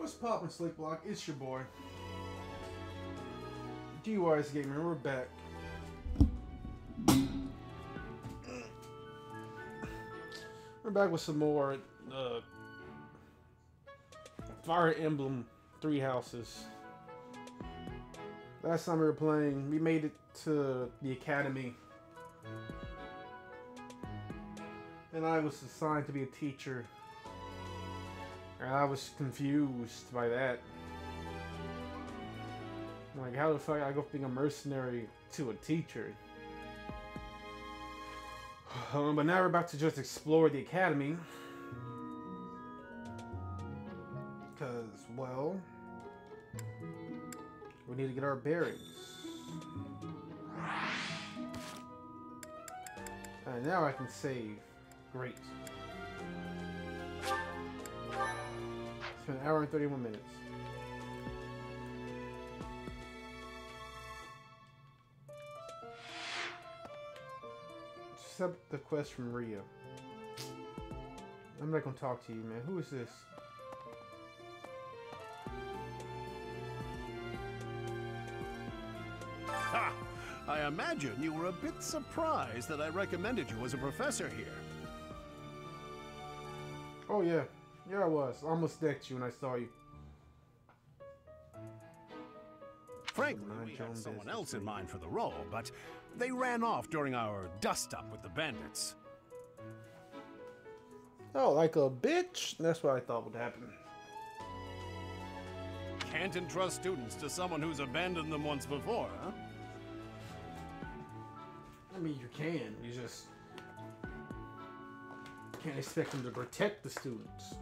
What's poppin', Slick Block? It's your boy. DWize Gamer, we're back. We're back with some more uh, Fire Emblem Three Houses. Last time we were playing, we made it to the academy. And I was assigned to be a teacher. I was confused by that. Like, how the fuck I go from being a mercenary to a teacher? Um, but now we're about to just explore the academy. Because, well, we need to get our bearings. And now I can save. Great. It's been an hour and 31 minutes. Accept the quest from Rhea. I'm not gonna talk to you, man. Who is this? Ha! I imagine you were a bit surprised that I recommended you as a professor here. Oh yeah, yeah I was. I almost decked you when I saw you. Frankly, we had someone else in mind for the role, but they ran off during our dust-up with the bandits. Oh, like a bitch? That's what I thought would happen. Can't entrust students to someone who's abandoned them once before, huh? I mean, you can. You just can't expect them to protect the students.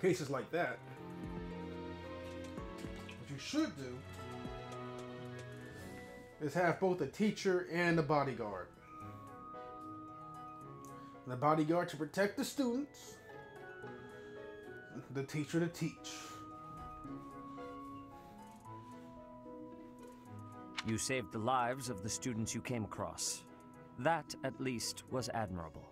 Cases like that, what you should do is have both a teacher and a bodyguard. The bodyguard to protect the students, the teacher to teach. You saved the lives of the students you came across. That, at least, was admirable.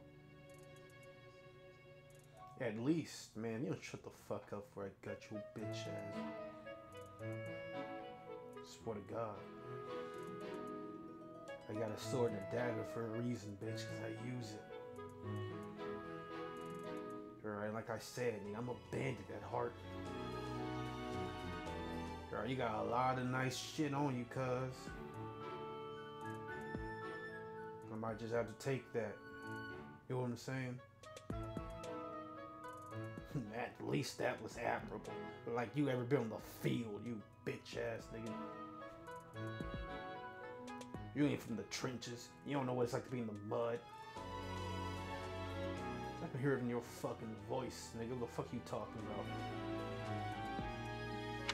At least, man, you don't shut the fuck up before I gut your bitch ass. Swear to God. I got a sword and a dagger for a reason, bitch, because I use it. Alright, like I said, I'm a bandit at heart. Alright, you got a lot of nice shit on you, cuz. I might just have to take that. You know what I'm saying? At least that was admirable. Like you ever been on the field, you bitch ass nigga. You ain't from the trenches. You don't know what it's like to be in the mud. I can hear it in your fucking voice, nigga. What the fuck you talking about?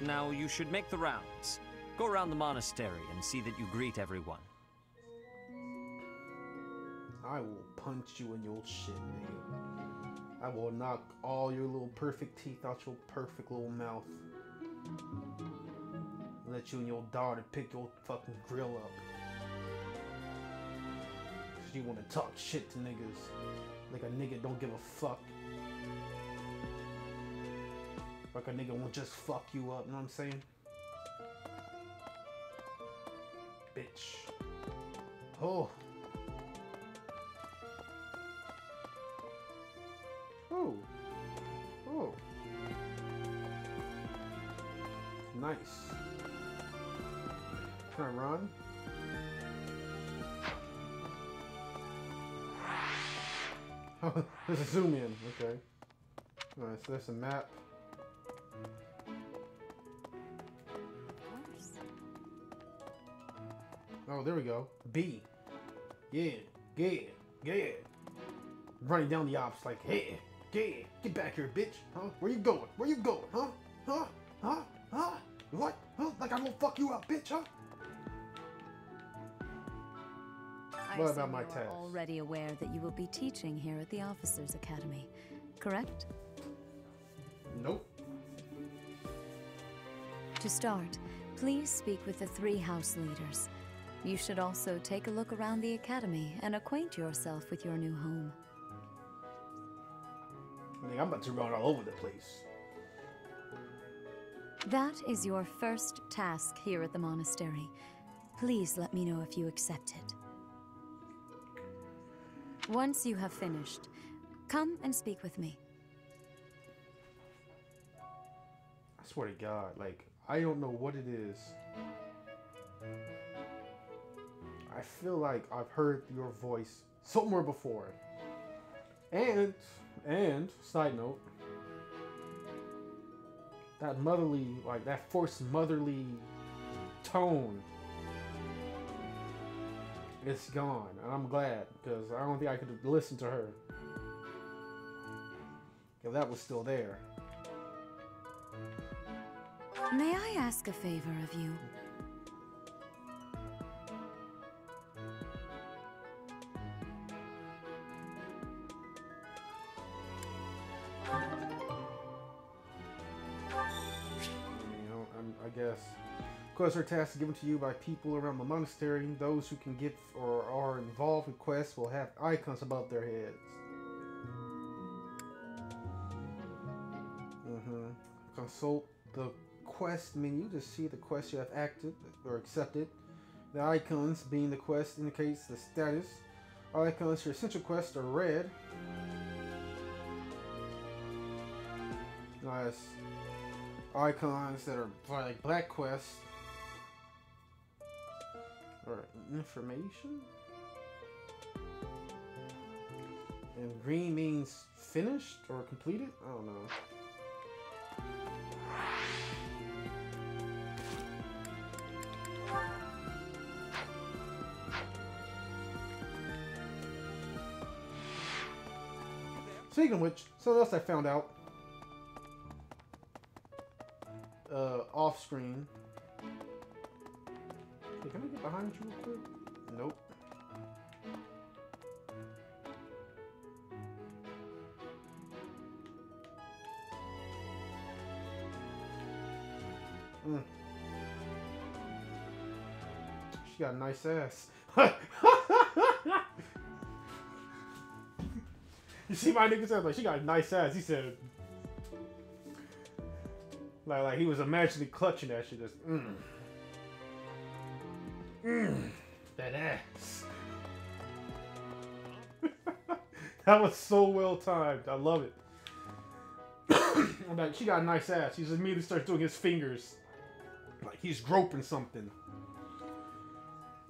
Now, you should make the rounds. Go around the monastery and see that you greet everyone. I will punch you in your shit, nigga. I will knock all your little perfect teeth out your perfect little mouth. Let you and your daughter pick your fucking grill up. 'Cause you want to talk shit to niggas. Like a nigga don't give a fuck. Like a nigga won't just fuck you up, you know what I'm saying? Bitch. Oh. There's a zoom in. Okay. Alright, so there's a map. Oh, there we go. B. Yeah, yeah, yeah. Running down the ops like, hey, yeah, get back here, bitch. Huh? Where you going? Where you going? Huh? Huh? Huh? Huh? What? Huh? Like I'm gonna fuck you up, bitch, huh? I What about my you are already aware that you will be teaching here at the Officers Academy, correct? Nope. To start, please speak with the three house leaders. You should also take a look around the academy and acquaint yourself with your new home. I mean, I'm about to run all over the place. That is your first task here at the monastery. Please let me know if you accept it. Once you have finished, come and speak with me. I swear to God, like, I don't know what it is. I feel like I've heard your voice somewhere before. And, and, side note, that motherly, like, that forced motherly tone it's gone. And I'm glad, because I don't think I could listen to her. If that was still there. May I ask a favor of you? You Quests are tasks given to you by people around the monastery. Those who can get or are involved in quests will have icons above their heads. Mm-hmm. Consult the quest menu to see the quest you have acted or accepted. The icons being the quest indicates the status. All Icons for essential quests are red. Nice. Icons that are like black quests or information. And green means finished or completed? I don't know. Speaking of which, something else I found out uh, off screen. Hey, can I get behind you real quick? Nope. Mm. She got a nice ass. you see my nigga said like she got a nice ass. He said like like he was imagining clutching that shit just mm. That ass. that was so well timed. I love it. I'm like, she got a nice ass. He just immediately starts doing his fingers. Like he's groping something.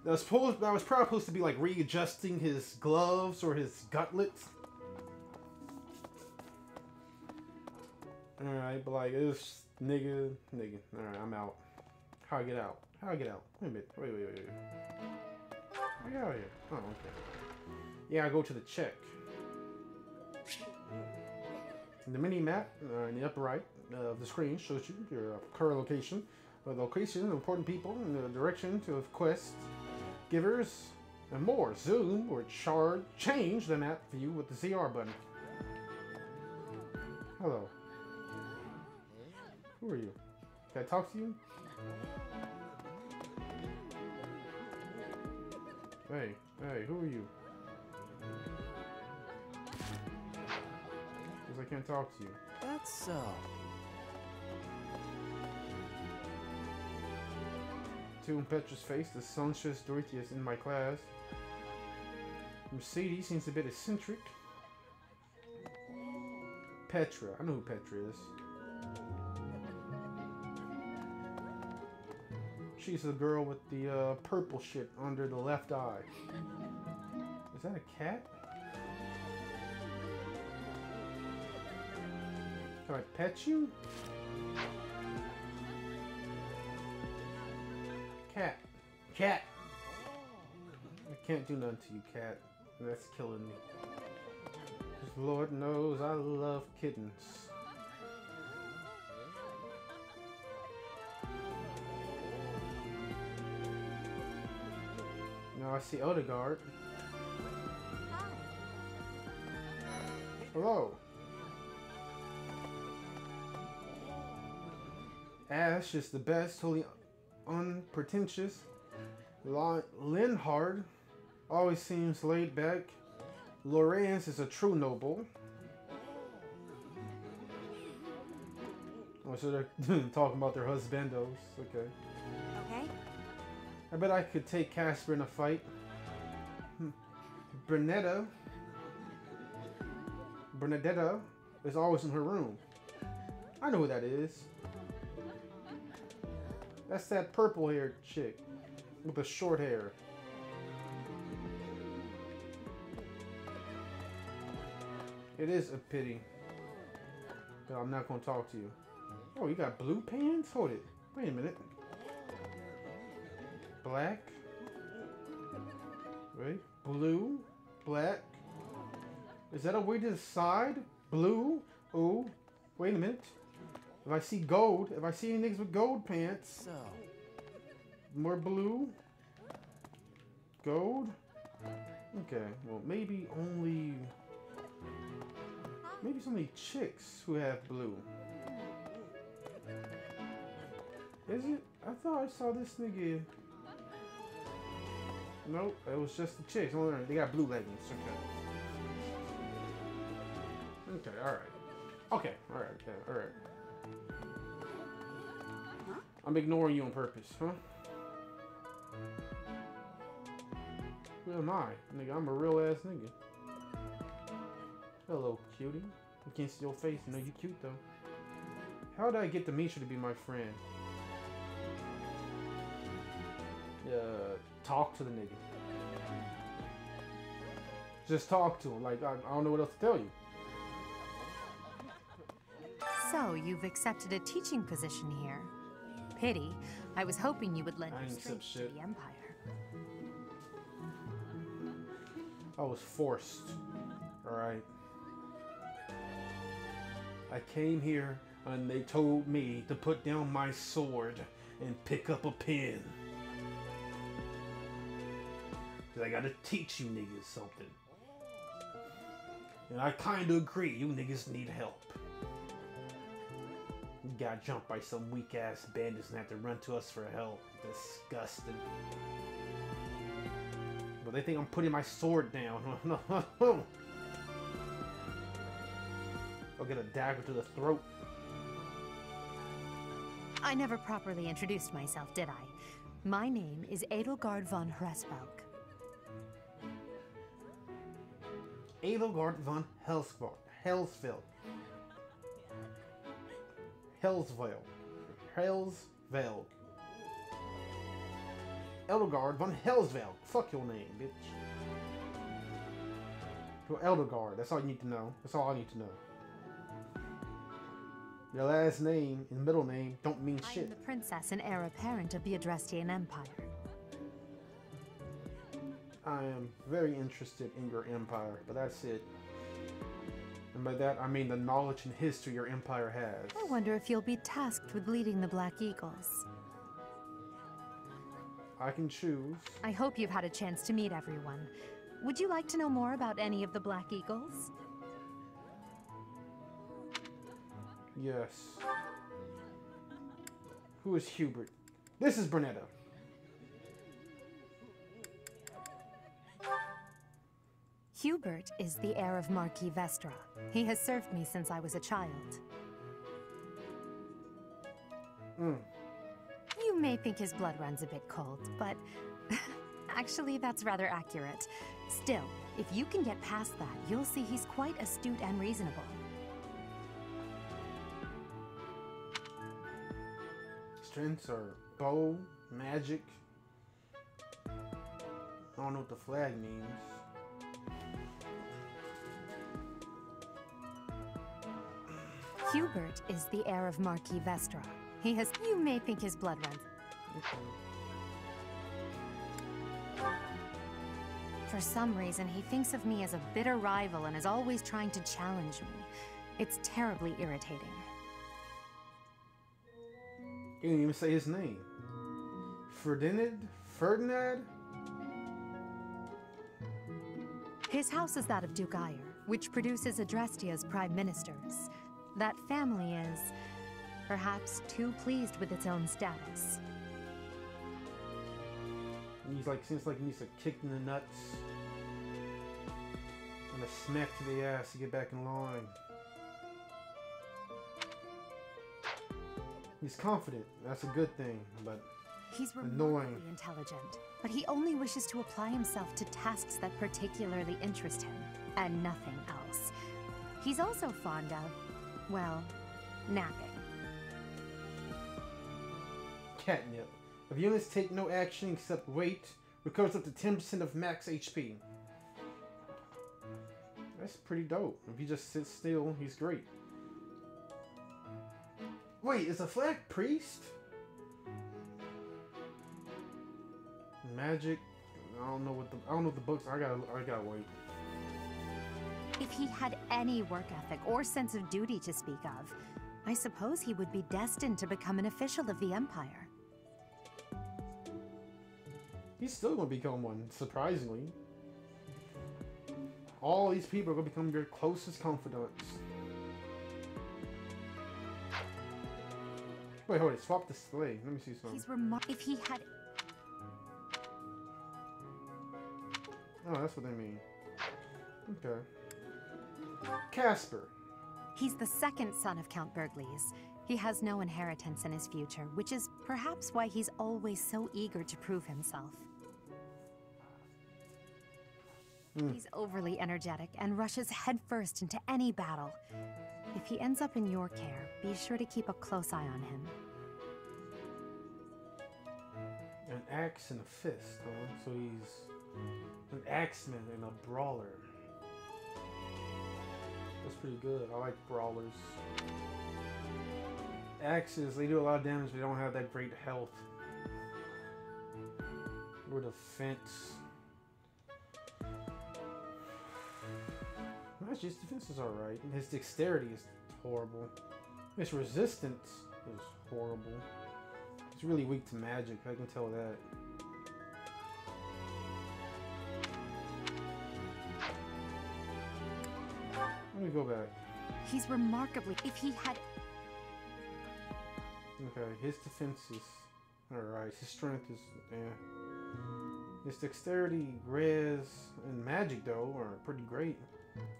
That was supposed that was probably supposed to be like readjusting his gloves or his gutlets. Alright, but like this nigga nigga. Alright, I'm out. How I get out? How I get out? Wait a minute. Wait, wait, wait, wait. I get out of here? Oh, okay. Yeah, I go to the check. The mini map uh, in the upper right uh, of the screen shows you your current location, the location important people, and the direction to quest givers, and more. Zoom or chart change the map view with the ZR button. Hello. Who are you? Can I talk to you? Hey, hey, who are you? Because I can't talk to you. That's so. Two in Petra's face, the sumptuous Dorothea's in my class. Mercedes seems a bit eccentric. Petra, I know who Petra is. She's the girl with the uh, purple shit under the left eye. Is that a cat? Can I pet you? Cat. Cat. I can't do nothing to you, cat. That's killing me. Lord knows I love kittens. See Odegaard. Hello. Ashe is the best, totally unpretentious, Lin- Linhardt always seems laid back. Lorenz is a true noble. Oh, so they're talking about their husbandos. Okay? I bet I could take Caspar in a fight. Hmm. Bernetta. Bernadetta is always in her room. I know who that is. That's that purple haired chick with the short hair. It is a pity that I'm not going to talk to you. Oh, you got blue pants? Hold it. Wait a minute. Black. Right? Blue. Black. Is that a way to decide? Blue. Oh. Wait a minute. If I see gold, if I see any niggas with gold pants, So, more blue. Gold. Okay. Well, maybe only. Maybe it's only chicks who have blue. Is it? I thought I saw this nigga. Nope, it was just the chicks. They got blue leggings. Okay. Okay. All right. Okay. All right. Yeah, all right. I'm ignoring you on purpose, huh? Who am I? Nigga, I'm a real ass nigga. Hello, cutie. I can't see your face. You know you cute though. How did I get Dimitri to be my friend? Uh, talk to the nigga. Just talk to him. Like I, I don't know what else to tell you. So, you've accepted a teaching position here. Pity. I was hoping you would lend your strength to the Empire. I was forced. Alright. I came here and they told me to put down my sword and pick up a pen. Cause I gotta teach you niggas something. And I kinda agree, you niggas need help. You got jumped by some weak ass bandits and have to run to us for help. Disgusting. But they think I'm putting my sword down. I'll get a dagger to the throat. I never properly introduced myself, did I? My name is Edelgard von Hresvelg. Edelgard von. Helsfeld. Helsveld. Helsveld. Edelgard von Helsveld. Fuck your name, bitch. Well, Edelgard. That's all you need to know. That's all I need to know. Your last name and middle name don't mean I am shit. the princess and heir apparent of the Adrestian Empire. I am very interested in your empire, but that's it. And by that, I mean the knowledge and history your empire has. I wonder if you'll be tasked with leading the Black Eagles. I can choose. I hope you've had a chance to meet everyone. Would you like to know more about any of the Black Eagles? Yes. Who is Hubert? This is Bernetta. Hubert is the heir of Marquis Vestra. He has served me since I was a child. Mm. You may think his blood runs a bit cold, but actually, that's rather accurate. Still, if you can get past that, you'll see he's quite astute and reasonable. Strengths are bow, magic. I don't know what the flag means. Hubert is the heir of Marquis Vestra. He has. You may think his blood runs. For some reason, he thinks of me as a bitter rival and is always trying to challenge me. It's terribly irritating. You didn't even say his name. Ferdinand? Ferdinand? His house is that of Duke Ire, which produces Adrestia's prime ministers. That family is, perhaps, too pleased with its own status. He's like seems like he needs a kick in the nuts and a smack to the ass to get back in line. He's confident. That's a good thing, but He's Annoying. remarkably intelligent, but he only wishes to apply himself to tasks that particularly interest him, and nothing else. He's also fond of, well, napping. catnip. If units take no action except wait, recovers up to 10% of max HP. That's pretty dope. If he just sits still, he's great. Wait, is a flag priest? Magic. I don't know what the I don't know the books. I gotta I gotta wait. If he had any work ethic or sense of duty to speak of, I suppose he would be destined to become an official of the Empire. He's still gonna become one, surprisingly. All these people are gonna become your closest confidants. Wait, hold it. Swap the sleigh. Let me see something. He's remar- if he had Oh, that's what they mean. Okay. Caspar. He's the second son of Count Bergliez. He has no inheritance in his future, which is perhaps why he's always so eager to prove himself. Hmm. He's overly energetic and rushes headfirst into any battle. If he ends up in your care, be sure to keep a close eye on him. An axe and a fist, huh? So he's an axeman and a brawler. That's pretty good. I like brawlers. Axes, they do a lot of damage, but they don't have that great health. Or defense. Actually, his defense is alright. His dexterity is horrible. His resistance is horrible. He's really weak to magic, I can tell that. Me go back. He's remarkably. If he had. Okay, his defense is alright. His strength is yeah. His dexterity, res, and magic though are pretty great.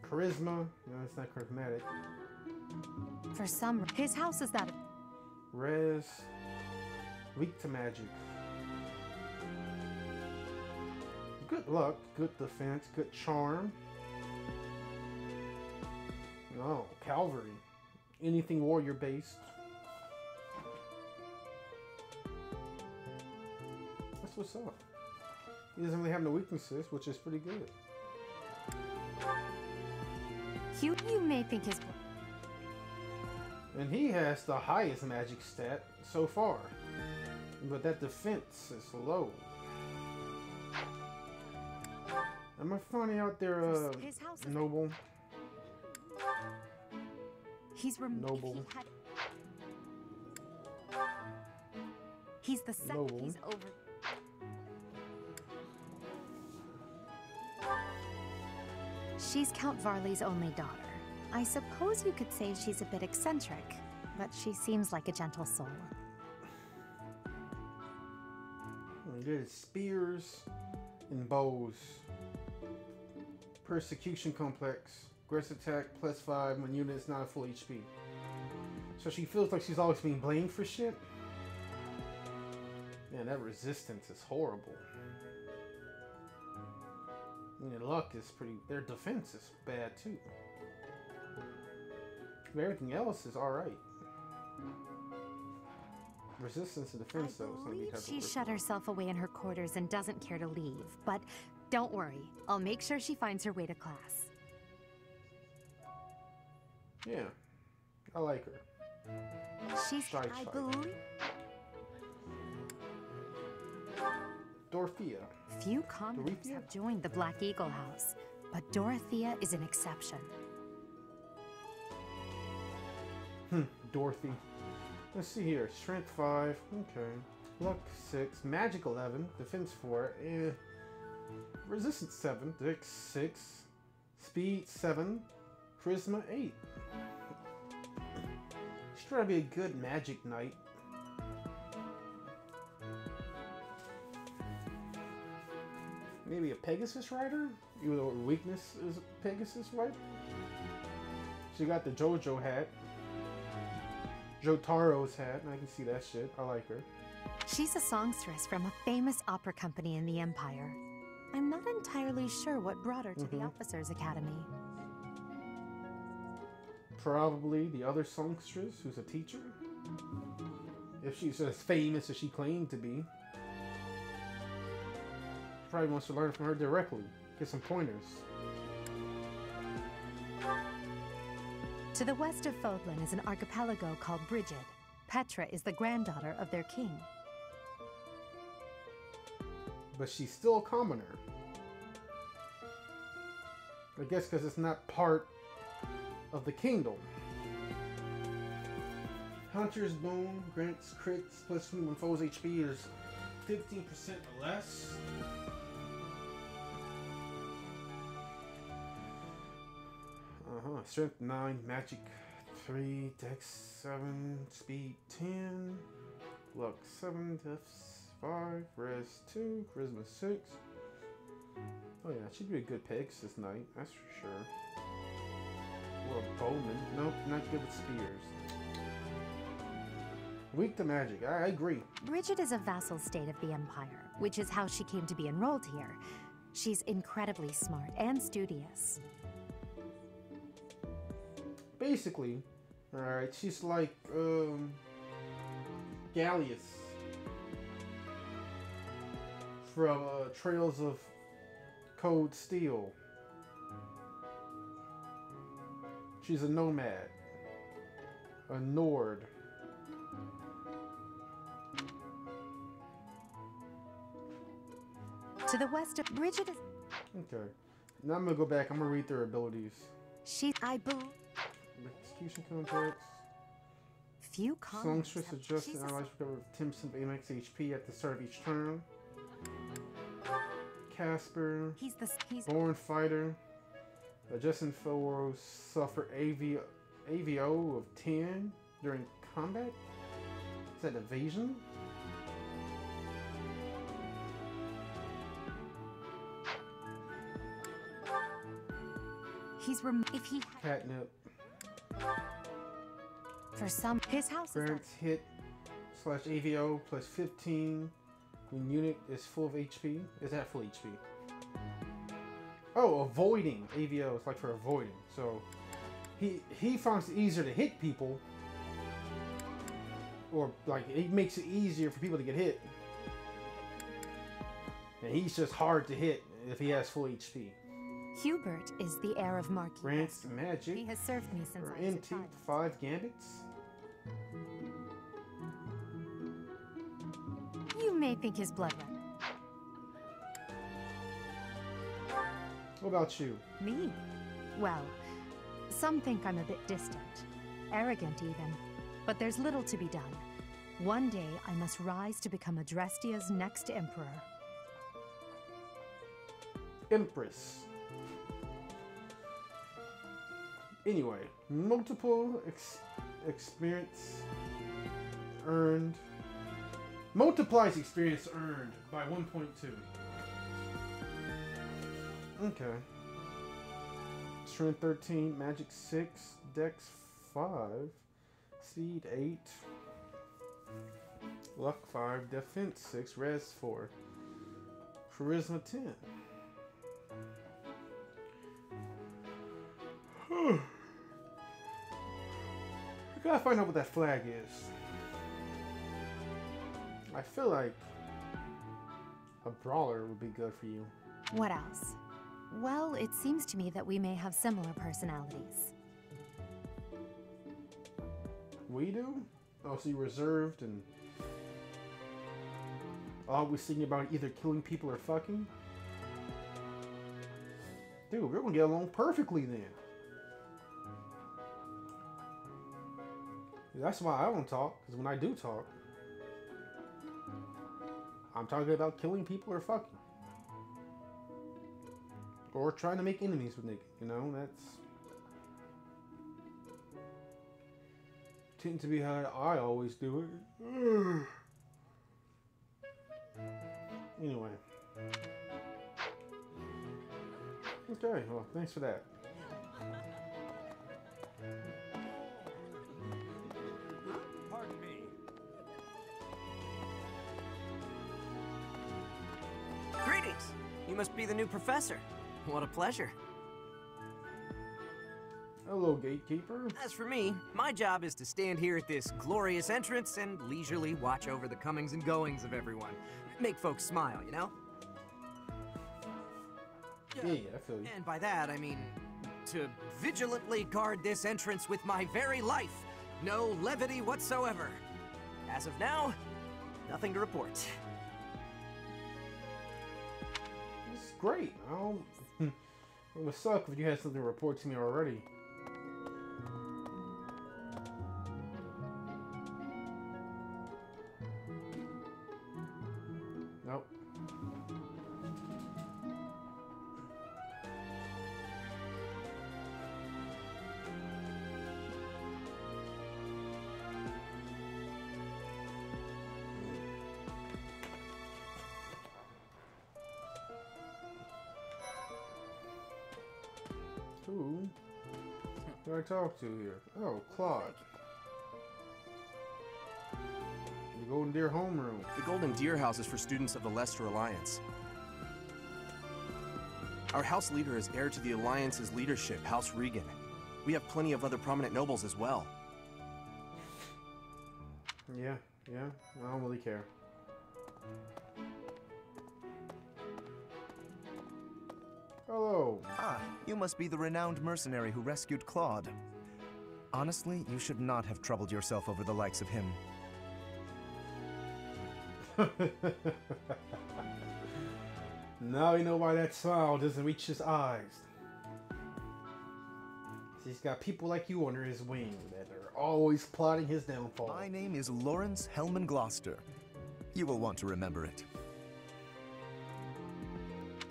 Charisma, no, it's not charismatic. For some. His house is that. Res, weak to magic. Good luck, good defense, good charm. Oh, cavalry. Anything warrior based. That's what's up. He doesn't really have no weaknesses, which is pretty good. Hugh, you may think his. And he has the highest magic stat so far. But that defense is low. Am I funny out there, uh, noble? He's rem- Noble. He had... He's the second. Noble. He's over. She's Count Varley's only daughter. I suppose you could say she's a bit eccentric, but she seems like a gentle soul. Did spears and bows. Persecution complex. Aggressive attack plus five when unit is not a full HP. So she feels like she's always being blamed for shit. Man, that resistance is horrible. And their luck is pretty. Their defense is bad too. But everything else is alright. Resistance and I defense, though, is gonna be tough she shut herself away in her quarters and doesn't care to leave, but don't worry. I'll make sure she finds her way to class. Yeah, I like her. She's, Strike I believe, Dorothea. few convicts Dorothea? have joined the Black Eagle House, but Dorothea is an exception. Hmm, Dorothy. Let's see here. Strength 5. Okay. Luck 6. Magic 11. Defense 4. Eh. Resistance 7. Dex 6. Speed 7. Charisma 8. She's trying to be a good magic knight. maybe a Pegasus rider? Even though her weakness is Pegasus rider? She got the JoJo hat. Jotaro's hat, I can see that shit. I like her. She's a songstress from a famous opera company in the Empire. I'm not entirely sure what brought her to the Mhm. Officers Academy. Probably the other songstress who's a teacher. If she's as famous as she claimed to be. Probably wants to learn from her directly. Get some pointers. To the west of Fodlan is an archipelago called Brigid. Petra is the granddaughter of their king. But she's still a commoner. I guess because it's not part of the kingdom. Hunter's Boon grants crits plus when foes HP is 15% or less. Uh huh. Strength 9, Magic 3, Dex 7, Speed 10, Luck 7, Death 5, Res 2, Charisma 6. Oh yeah, she'd be a good pick this night, that's for sure. Or a bowman. Nope, not good with spears. Weak to magic, I, I agree. Bridget is a vassal state of the Empire, which is how she came to be enrolled here. She's incredibly smart and studious. Basically, alright, she's like, um, Gaius from uh, Trails of Cold Steel. She's a nomad, a Nord. To the west of Bridget is Okay. Now I'm gonna go back. I'm gonna read their abilities. she I believe Execution complex. few commons Songstress adjusts and allies recover 10% of AMX HP at the start of each turn. Caspar. He's the he's Born Fighter. Uh, Adjusting foes suffer AV, AVO of 10 during combat? Is that evasion? he's rem- if he Catnip. for some his house is Grants hit slash AVO plus 15 when unit is full of HP. Is that full HP? Oh, avoiding AVO. It's like for avoiding. So he he finds it easier to hit people, or like it makes it easier for people to get hit. And he's just hard to hit if he has full HP. Hubert is the heir of Marquis. Grants He has served me since or I was a child. five gambits. You may think his blood What about you? Me? Well, some think I'm a bit distant, arrogant even. But there's little to be done. One day I must rise to become Adrestia's next emperor. Empress. Anyway, multiple ex- experience earned. Multiplies experience earned by 1.2. Okay. Strength 13, Magic 6, Dex 5, Speed 8, Luck 5, Defense 6, Res 4, Charisma 10. I gotta find out what that flag is. I feel like a brawler would be good for you. What else? Well, it seems to me that we may have similar personalities. We do? Oh, so reserved and always thinking about either killing people or fucking? Dude, we're gonna get along perfectly then. That's why I don't talk, because when I do talk, I'm talking about killing people or fucking. Or trying to make enemies with Nick, you know, that's tend to be how I always do it. anyway. Okay, well, thanks for that. Pardon me. Greetings! You must be the new professor. What a pleasure. Hello, gatekeeper. As for me, my job is to stand here at this glorious entrance and leisurely watch over the comings and goings of everyone. Make folks smile, you know? Yeah, yeah, I feel you. And by that, I mean to vigilantly guard this entrance with my very life. No levity whatsoever. As of now, nothing to report. It's great. I don't. It would suck if you had something to report to me already. Talk to here? Oh, Claude. The Golden Deer homeroom. The Golden Deer House is for students of the Leicester Alliance. Our house leader is heir to the Alliance's leadership, House Riegan. We have plenty of other prominent nobles as well. Yeah, yeah. I don't really care. Hello. Ah, you must be the renowned mercenary who rescued Claude. Honestly, you should not have troubled yourself over the likes of him. now we know why that smile doesn't reach his eyes. He's got people like you under his wing that are always plotting his downfall. My name is Lorenz Hellman Gloucester. You will want to remember it.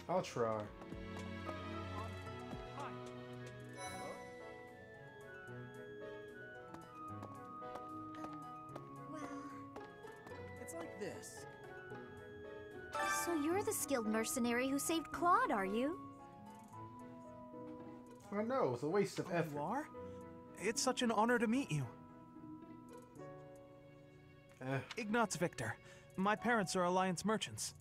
I'll try. The skilled mercenary who saved Claude, are you? I know, it's a waste of effort. You are? It's such an honor to meet you. Eh, Ignatz Victor. My parents are Alliance merchants.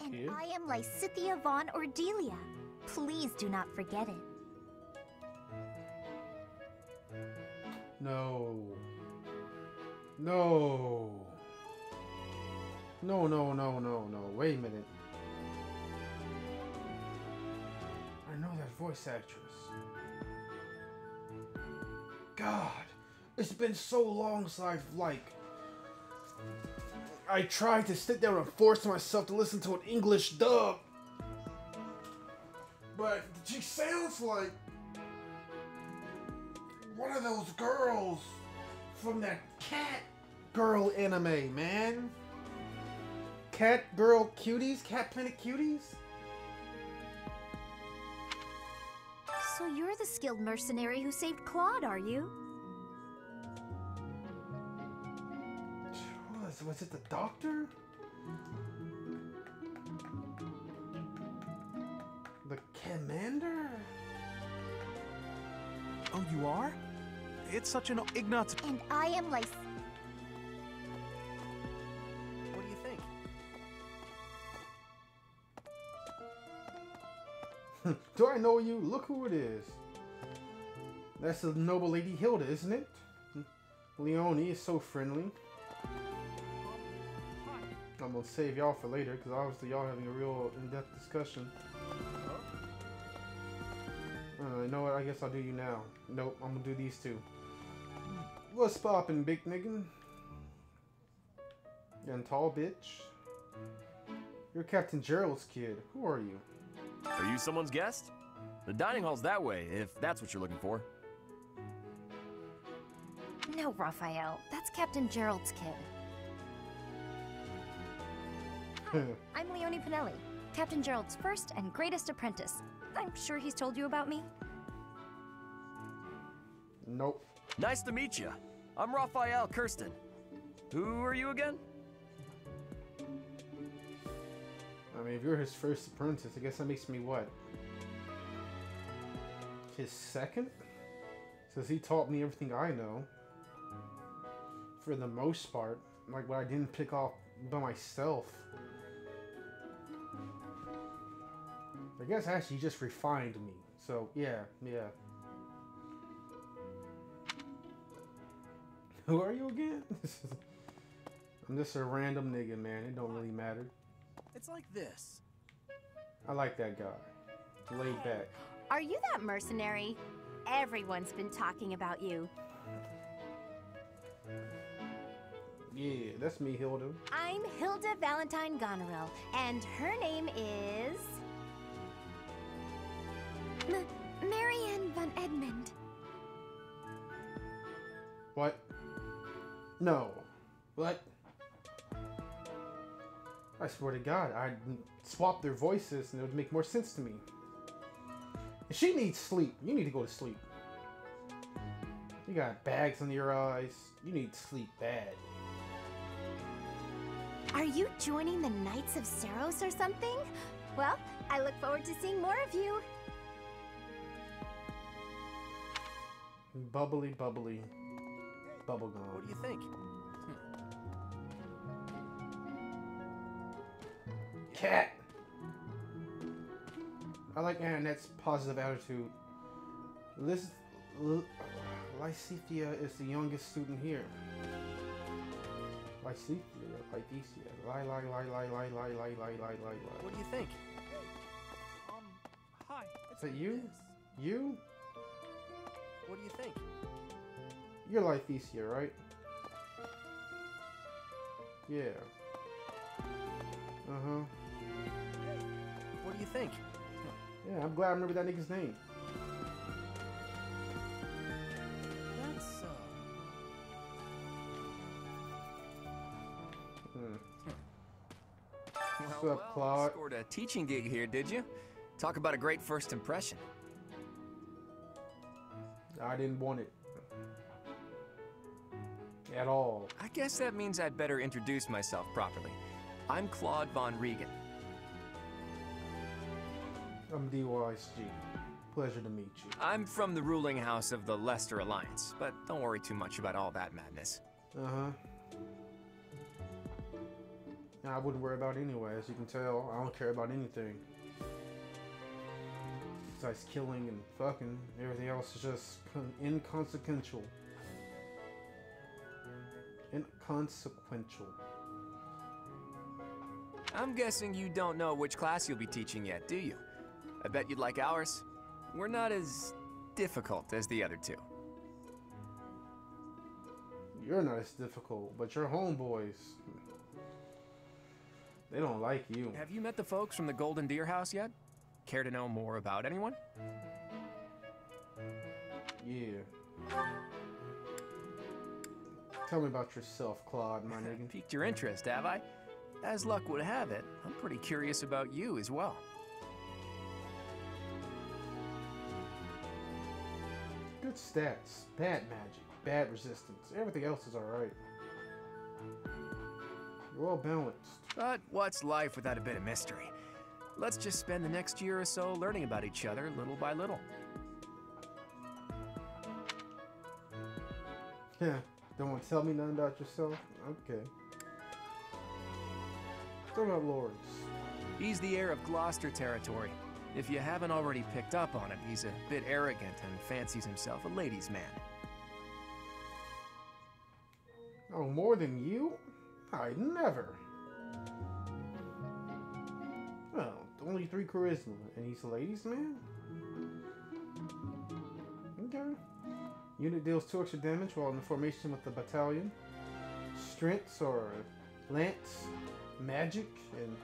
And Yeah? I am Lysithea von Ordelia. Please do not forget it. no. No. No, no, no, no, no. Wait a minute. I know that voice actress. God, it's been so long since I've, like. I tried to sit there and force myself to listen to an English dub. But she sounds like one of those girls from that cat girl anime, man. Cat girl cuties? Cat planet cuties? So you're the skilled mercenary who saved Claude, are you? Was, was it the doctor? The commander? Oh, you are? It's such an Ignatz. And I am Lys. Do I know you? Look who it is. That's the noble lady Hilda, isn't it? Leonie is so friendly. I'm gonna save y'all for later because obviously y'all having a real in-depth discussion. Uh, you know what? I guess I'll do you now. Nope, I'm gonna do these two. What's poppin', big nigga? And tall bitch. You're Captain Jeralt's kid. Who are you? Are you someone's guest? The dining hall's that way, if that's what you're looking for. No, Raphael. That's Captain Jeralt's kid. I'm Leonie Pinelli, Captain Jeralt's first and greatest apprentice. I'm sure he's told you about me. Nope. Nice to meet you. I'm Raphael Kirsten. Who are you again? Mean, if you're his first apprentice, I guess that makes me what? His second? Since he taught me everything I know. For the most part. Like what I didn't pick off by myself. I guess actually he just refined me. So yeah, yeah. Who are you again? I'm just a random nigga, man. It don't really matter. It's like this. I like that guy. Laid back. Are you that mercenary? Everyone's been talking about you. Yeah, that's me, Hilda. I'm Hilda Valentine Goneril, and her name is. M Marianne von Edmund. What? No. What? I swear to God, I'd swap their voices and it would make more sense to me. She needs sleep. You need to go to sleep. You got bags under your eyes. You need sleep bad. Are you joining the Knights of Seiros or something? Well, I look forward to seeing more of you. Bubbly, bubbly. Bubblegum. What do you think? Cat! I like Annette's positive attitude. Liz, L Lysithea is the youngest student here. Lysithea, Lythesia. Lie, lie, lie, lie, lie, lie, lie, lie, lie, lie, lie. What do you think? Um, hi. Is that you? You? What do you think? You're Lythesia, right? Yeah. What do you think? Yeah, I'm glad I remember that nigga's name. That's, uh... Hmm. Well, What's up, Claude? Scored a teaching gig here, did you? Talk about a great first impression. I didn't want it. At all. I guess that means I'd better introduce myself properly. I'm Claude Von Riegan. I'm DYSG. Pleasure to meet you. I'm from the ruling house of the Leicester Alliance, but don't worry too much about all that madness. Uh-huh. I wouldn't worry about it anyway, as you can tell. I don't care about anything. Besides killing and fucking, everything else is just inconsequential. Inconsequential. I'm guessing you don't know which class you'll be teaching yet, do you? I bet you'd like ours. We're not as difficult as the other two. You're not as difficult, but your homeboys. They don't like you. Have you met the folks from the Golden Deer House yet? Care to know more about anyone? Yeah. Tell me about yourself, Claude, my nigga. Piqued your interest, have I? As luck would have it, I'm pretty curious about you as well. Good stats, bad magic, bad resistance. Everything else is alright. You're well balanced. But what's life without a bit of mystery? Let's just spend the next year or so learning about each other little by little. Yeah, don't want to tell me nothing about yourself? Okay. Tell about Lorenz. He's the heir of Gloucester territory. If you haven't already picked up on it, he's a bit arrogant and fancies himself a ladies' man. Oh, more than you? I never. Well, only three charisma, and he's a ladies' man? Okay. Unit deals two extra damage while in formation with the battalion. Strengths are lance, magic, and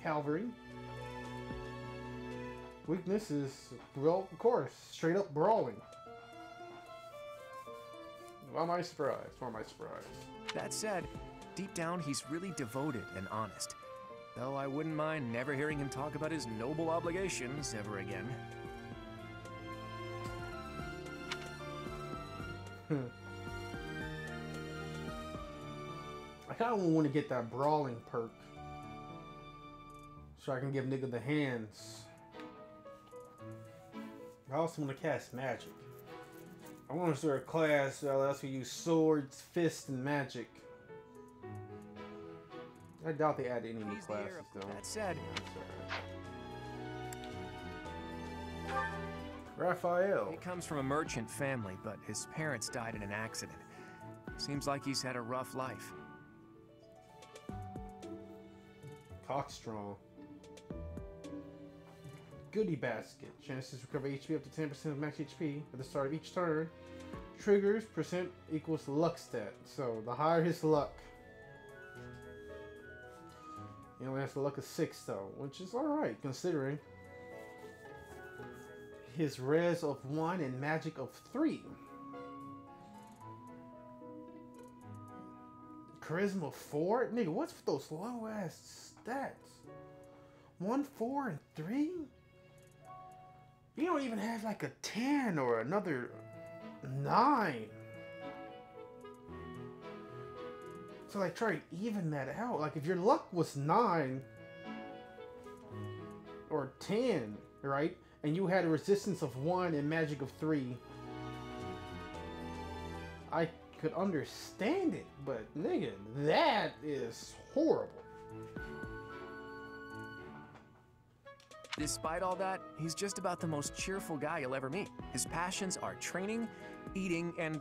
cavalry. Weakness is, well, of course, straight up brawling. Why am I surprised? Why am I surprised? That said, deep down he's really devoted and honest. Though I wouldn't mind never hearing him talk about his noble obligations ever again. I kind of want to get that brawling perk. So I can give nigga the hands. I also want to cast magic. I want to start a class uh, that allows you to use swords, fists, and magic. I doubt they add any new classes though. That said, Raphael. he comes from a merchant family, but his parents died in an accident. Seems like he's had a rough life. Cockstrong. Goody basket. Chances to recover HP up to 10% of max HP at the start of each turn. Triggers percent equals luck stat. So the higher his luck. He only has the luck of six though, which is alright considering. His res of one and magic of three. Charisma four? Nigga, what's with those low ass stats? One, four, and three? You don't even have like a 10 or another 9. So like try to even that out. Like if your luck was 9 or 10, right? And you had a resistance of 1 and magic of 3. I could understand it, but nigga, that is horrible. Despite all that, he's just about the most cheerful guy you'll ever meet. His passions are training, eating, and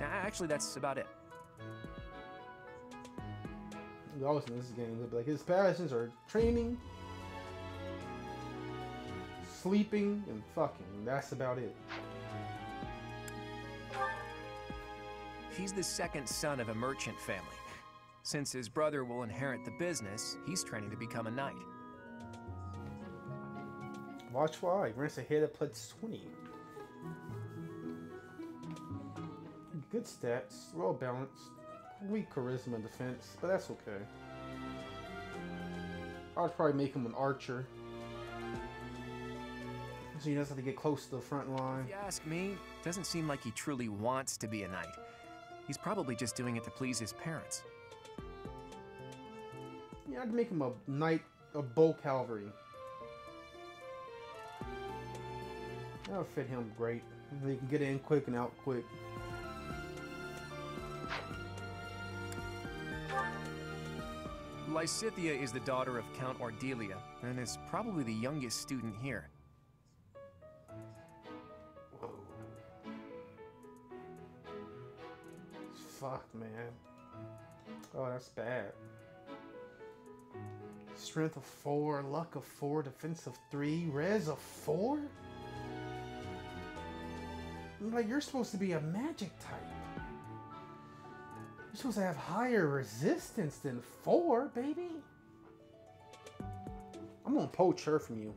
actually, that's about it. always in this game, like his passions are training, sleeping, and fucking. That's about it. He's the second son of a merchant family. Since his brother will inherit the business, he's training to become a knight. Watch why. Ranks ahead at plus 20. Good stats, well balanced. Weak charisma defense, but that's okay. I would probably make him an archer. So he doesn't have to get close to the front line. If you ask me, doesn't seem like he truly wants to be a knight. He's probably just doing it to please his parents. Yeah, I'd make him a knight of bow cavalry. That'll fit him great. He can get in quick and out quick. Lysithea is the daughter of Count Ordelia, and is probably the youngest student here. Whoa. Fuck, man. Oh, that's bad. Strength of 4, luck of 4, defense of 3, res of 4? Like, you're supposed to be a magic type. You're supposed to have higher resistance than 4, baby. I'm gonna poach her from you.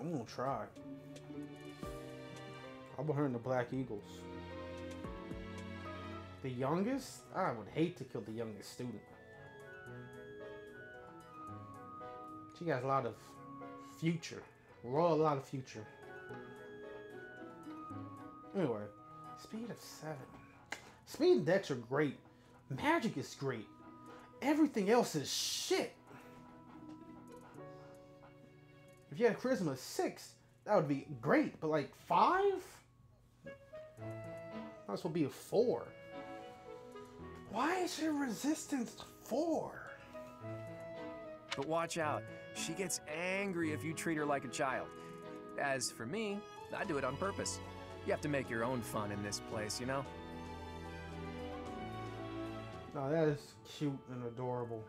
I'm gonna try. I'll put her in the Black Eagles. The youngest? I would hate to kill the youngest student. She got a lot of future. A lot of future. Anyway, speed of seven. Speed and dex are great. Magic is great. Everything else is shit. If you had charisma six, that would be great. But like five? Might as well be a four. Why is your resistance four? But watch out, she gets angry if you treat her like a child. As for me, I do it on purpose. You have to make your own fun in this place, you know? Oh, that is cute and adorable.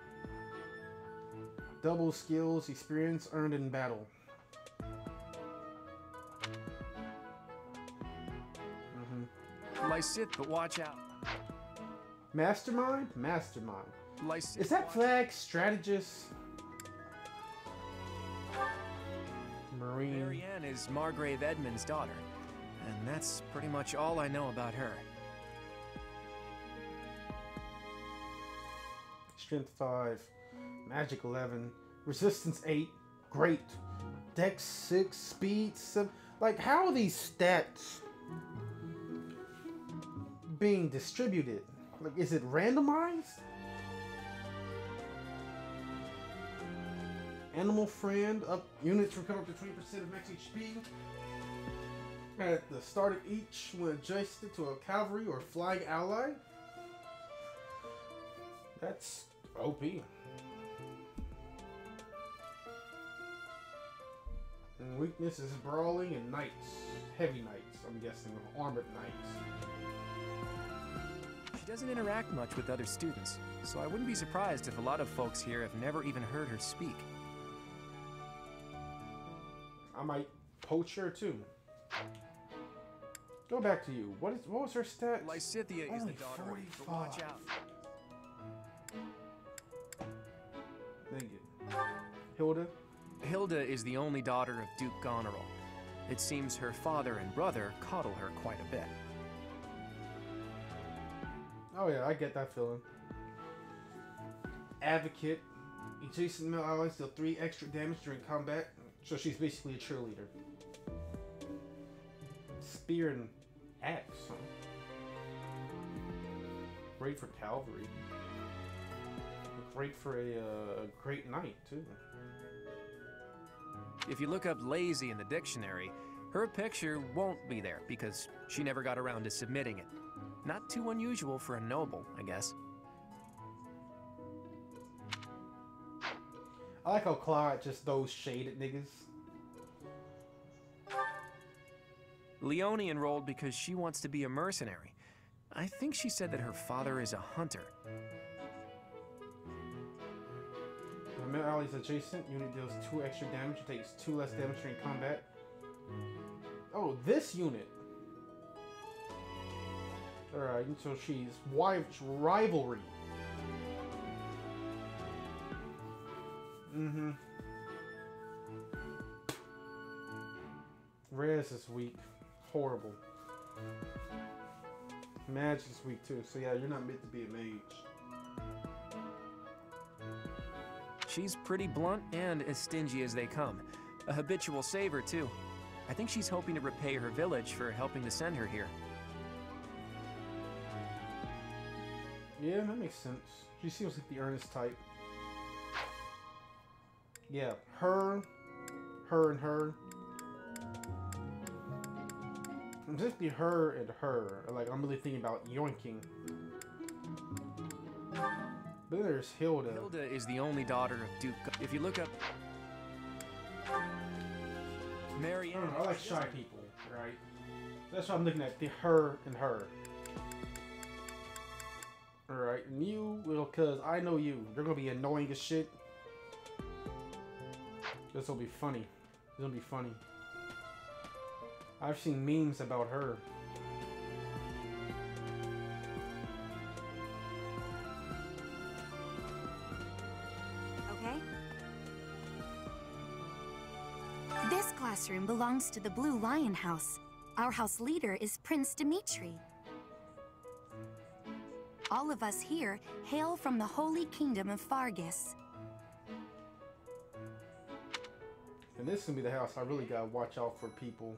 Double skills, experience earned in battle. Mm-hmm. Lysith, but watch out. Mastermind? Mastermind. Lysith, Is that flag strategist? Marine. Marianne is Margrave Edmund's daughter, and that's pretty much all I know about her. Strength 5, Magic 11, Resistance 8, Great, Dex 6, Speed 7. Like, how are these stats being distributed? Like, is it randomized? Animal friend. Up units recover up to 20% of max HP. At the start of each when adjusted to a cavalry or flying ally. That's OP. And weakness is brawling and knights. Heavy knights, I'm guessing, armored knights. She doesn't interact much with other students, so I wouldn't be surprised if a lot of folks here have never even heard her speak. I might poach her too. Go back to you. What is what was her stats? Lysithea is the Only daughter, 45. but watch out. Thank you. Hilda. Hilda is the only daughter of Duke Goneril. It seems her father and brother coddle her quite a bit. Oh yeah, I get that feeling. Advocate. Adjacent male allies deal three extra damage during combat. So she's basically a cheerleader. Spear and axe. Huh? Great for cavalry. Great for a, uh, a great knight too. If you look up lazy in the dictionary, her picture won't be there because she never got around to submitting it. Not too unusual for a noble, I guess. I like how Clara just those shaded niggas. Leonie enrolled because she wants to be a mercenary. I think she said that her father is a hunter. When male is adjacent, unit deals two extra damage, it takes two less damage during combat. Oh, this unit. Alright, so she's wi- rivalry. Mm-hmm. Rez is weak. Horrible. Madge is weak too, so yeah, you're not meant to be a mage. She's pretty blunt and as stingy as they come. A habitual saver, too. I think she's hoping to repay her village for helping to send her here. Yeah, that makes sense. She seems like the earnest type. Yeah, her, her and her. Just be her and her. Like I'm really thinking about yoinking. Then there's Hilda. Hilda is the only daughter of Duke. If you look up. Mary I know, I like shy people, right? That's what I'm looking at. The her and her. Alright, and you will, cause I know you. You're gonna be annoying as shit. This will be funny. This will be funny. I've seen memes about her. Okay? This classroom belongs to the Blue Lion House. Our house leader is Prince Dimitri. All of us here hail from the Holy Kingdom of Faerghus. And this is gonna be the house I really gotta watch out for people.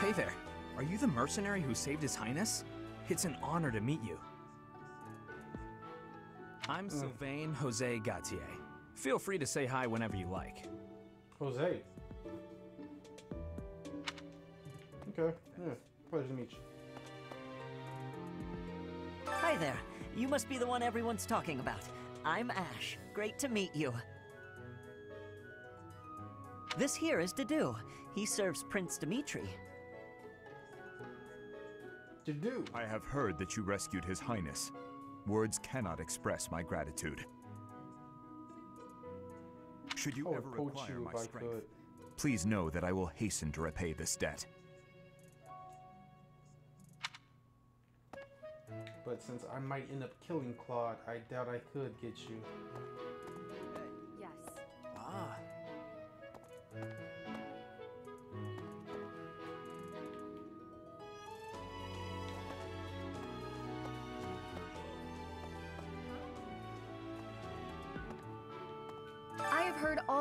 Hey there. Are you the mercenary who saved His Highness? It's an honor to meet you. I'm hmm. Sylvain Jose Gautier. Feel free to say hi whenever you like. Jose. Okay, yeah. Pleasure to meet you. Hi there. You must be the one everyone's talking about. I'm Ashe. Great to meet you. This here is Dedue. He serves Prince Dimitri. Dedue? I have heard that you rescued His Highness. Words cannot express my gratitude. Should you ever poach require you my strength, could. please know that I will hasten to repay this debt. But since I might end up killing Claude, I doubt I could get you. Yes. Ah.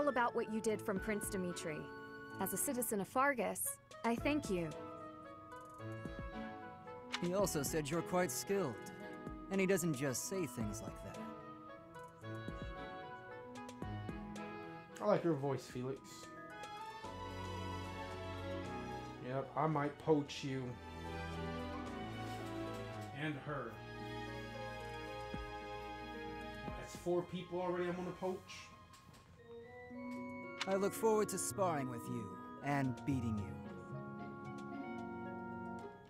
All about what you did from Prince Dimitri. As a citizen of Faerghus, I thank you. He also said you're quite skilled. And he doesn't just say things like that. I like your voice, Felix. Yep, I might poach you. And her. That's four people already I'm gonna poach. I look forward to sparring with you and beating you.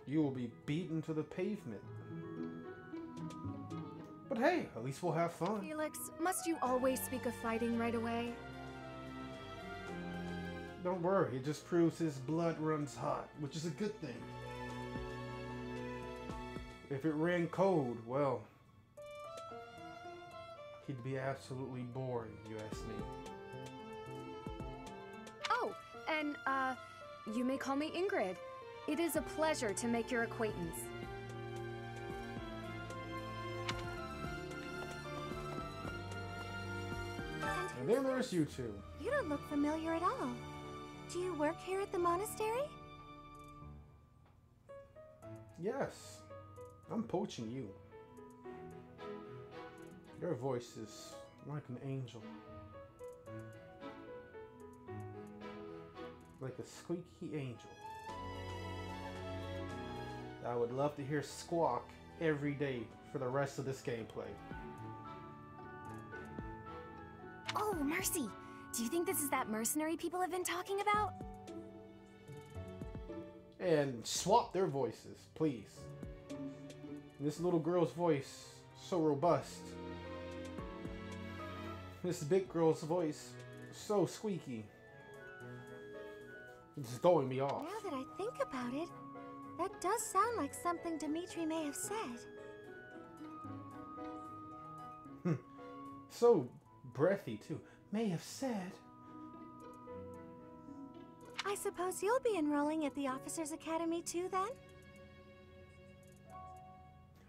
You will be beaten to the pavement. But hey, at least we'll have fun. Felix, must you always speak of fighting right away? Don't worry, it just proves his blood runs hot, which is a good thing. If it ran cold, well, he'd be absolutely boring, you ask me. And, uh, you may call me Ingrid. It is a pleasure to make your acquaintance. And then there's you two. You don't look familiar at all. Do you work here at the monastery? Yes, I'm poaching you. Your voice is like an angel. Like a squeaky angel. I would love to hear squawk every day for the rest of this gameplay. Oh, Mercy! Do you think this is that mercenary people have been talking about? And swap their voices, please. This little girl's voice, so robust. This big girl's voice, so squeaky. It's throwing me off. Now that I think about it, that does sound like something Dimitri may have said. Hmm. So breathy, too. May have said. I suppose you'll be enrolling at the Officers Academy too, then?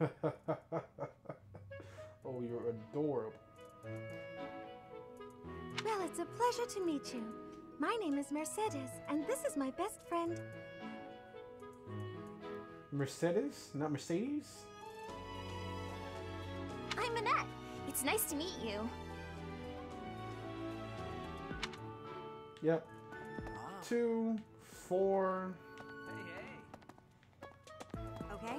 oh, you're adorable. Well, it's a pleasure to meet you. My name is Mercedes, and this is my best friend. Mercedes? Not Mercedes? I'm Annette. It's nice to meet you. Yep. Two, four. Hey, hey. Okay.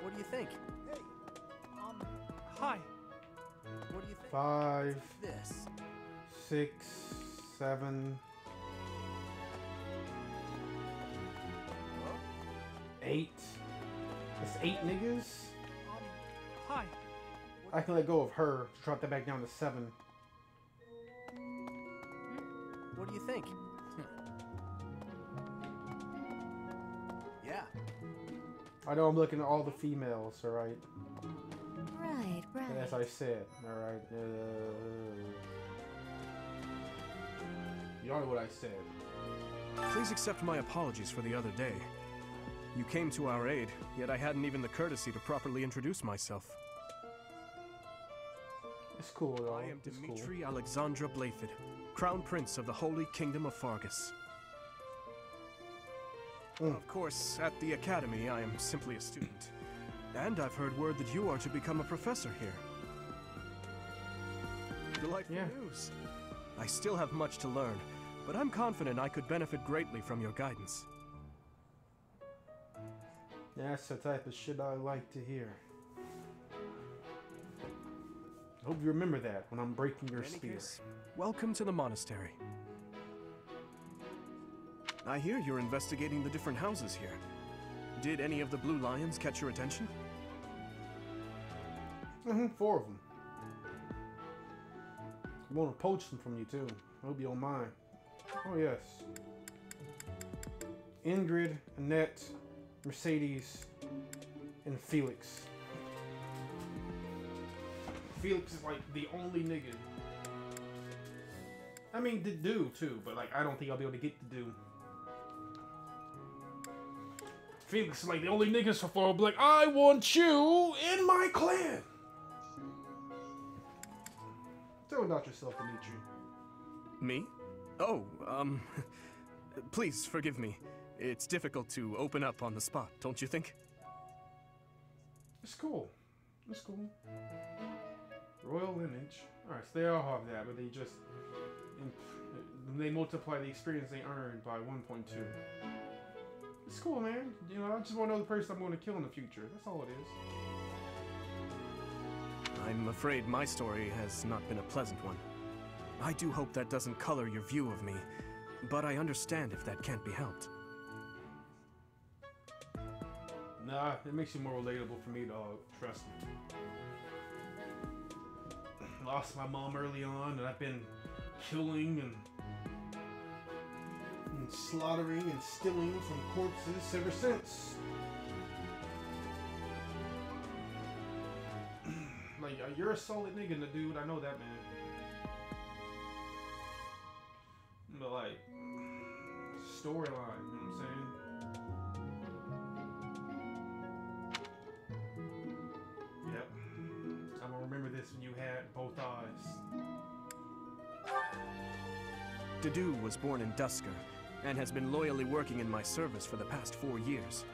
What do you think? Hey, um, hi. What do you think? Five, This. six, seven, eight. It's eight niggas. Um, hi. I can let go of her to drop that back down to seven. What do you think? yeah. I know I'm looking at all the females, alright? Right, right. As I said, alright? Uh, you know what I said. Please accept my apologies for the other day. You came to our aid, yet I hadn't even the courtesy to properly introduce myself. It's cool, though. I am It's cool. Alexandre Blaiddyd, Crown Prince of the Holy Kingdom of Faerghus. Of course, at the Academy, I am simply a student. And I've heard word that you are to become a professor here. Delightful news. I still have much to learn, but I'm confident I could benefit greatly from your guidance. That's the type of shit I like to hear. I Hope you remember that when I'm breaking your spear. case, welcome to the monastery. I hear you're investigating the different houses here. Did any of the Blue Lions catch your attention? Hmm four of them. I want to poach them from you too. Hope you don't mind. Oh yes. Ingrid, Annette, Mercedes, and Felix. Felix is like the only nigga. I mean, Dedue too, but like I don't think I'll be able to get Dedue. Felix is like the only nigga so far. I'll be like, I want you in my clan. About yourself, Dimitri. Me? Oh, um. Please forgive me. It's difficult to open up on the spot, don't you think? It's cool. It's cool. Royal lineage. Alright, so they all have that, but they just they multiply the experience they earned by 1.2. It's cool, man. You know, I just want to know the person I'm going to kill in the future. That's all it is. I'm afraid my story has not been a pleasant one. I do hope that doesn't color your view of me, but I understand if that can't be helped. Nah, it makes you more relatable for me, dog. Trust me. Lost my mom early on, and I've been killing and, and slaughtering and stealing from corpses ever since. You're a solid nigga, dude. I know that, man. But, like, storyline, you know what I'm saying? Yep. I'm gonna remember this when you had both eyes. Dedue was born in Duscur and has been loyally working in my service for the past four years.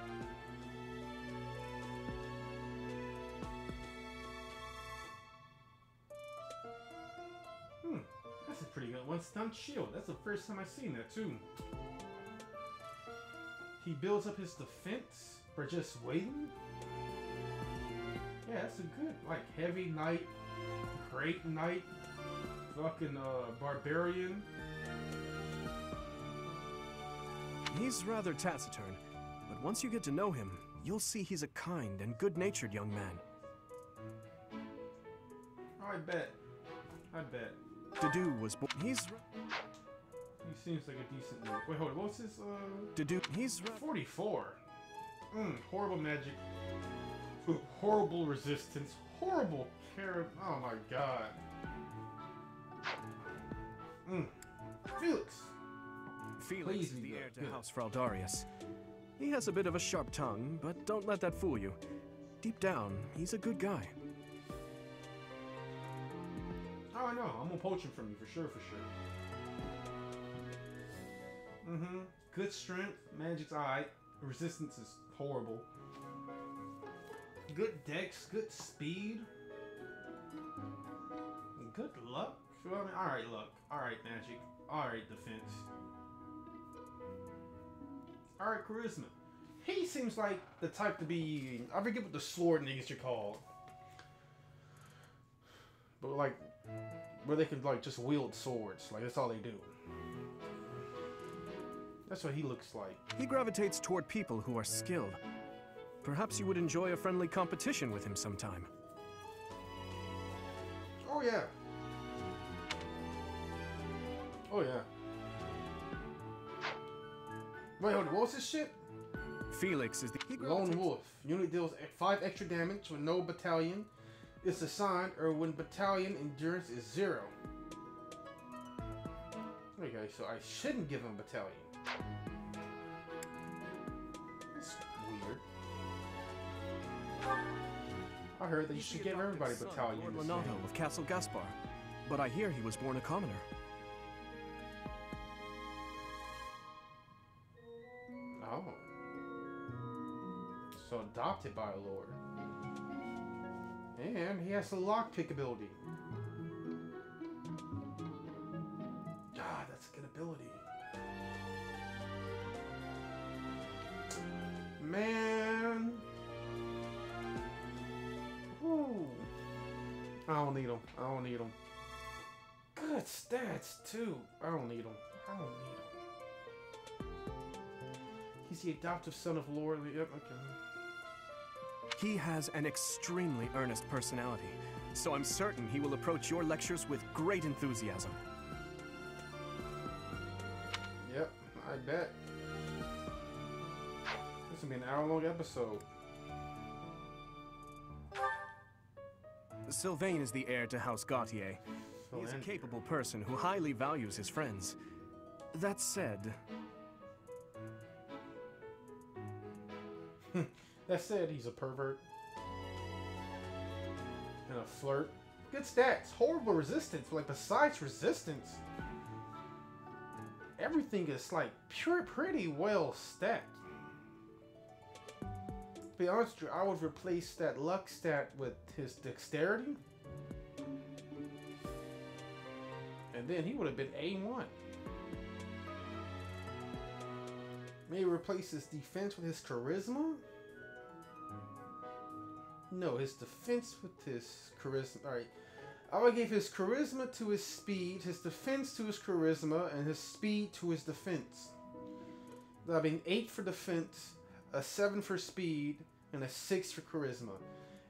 Stunt shield. That's the first time I've seen that too. He builds up his defense for just waiting. Yeah, that's a good, like, heavy knight, great knight, fucking uh, barbarian. He's rather taciturn, but once you get to know him, you'll see he's a kind and good-natured young man. I bet. I bet. Dedue was born. He's. He seems like a decent dude. Wait, hold on. What's his, uh... Dedue. He's. 44. Mm, horrible magic. Horrible resistance. Horrible care. Oh my god. Mm. Felix. Felix Please is the heir to Good. House Fraldarius. He has a bit of a sharp tongue, but don't let that fool you. Deep down, he's a good guy. Oh, I know. I'm gonna poach him from you for sure, for sure. Mm-hmm. Good strength. Magic's alright. Resistance is horrible. Good dex. Good speed. Good luck. I mean, alright luck. Alright magic. Alright defense. Alright charisma. He seems like the type to be... I forget what the sword niggas are called. But like where they can like just wield swords. Like that's all they do. That's what he looks like. He gravitates toward people who are skilled. Perhaps you would enjoy a friendly competition with him sometime. Oh yeah. Oh yeah. Wait, hold on. What was this shit? Felix is the he Lone Wolf. Unit deals five extra damage with no battalion is assigned or when battalion endurance is zero. Okay, so I shouldn't give him battalion. That's weird. I heard that you He's should give everybody battalion. Lord Lonato of Castle Gaspar, but I hear he was born a commoner. Oh. So adopted by a lord. And he has the lockpick ability. God, ah, that's a good ability. Man. Whew. I don't need him. I don't need him. Good stats, too. I don't need him. I don't need him. He's the adoptive son of Lord. Yep, okay. He has an extremely earnest personality, so I'm certain he will approach your lectures with great enthusiasm. Yep, I bet. This will be an hour long episode. Sylvain is the heir to House Gautier. He is a capable person who highly values his friends. That said, That said, he's a pervert. And a flirt. Good stats. Horrible resistance. Like, besides resistance, everything is, like, pure, pretty well stacked. To be honest I would replace that luck stat with his dexterity. And then he would have been A1. Maybe replace his defense with his charisma? No, his defense with his charisma. Alright. I would give his charisma to his speed, his defense to his charisma, and his speed to his defense. That being 8 for defense, a 7 for speed, and a 6 for charisma.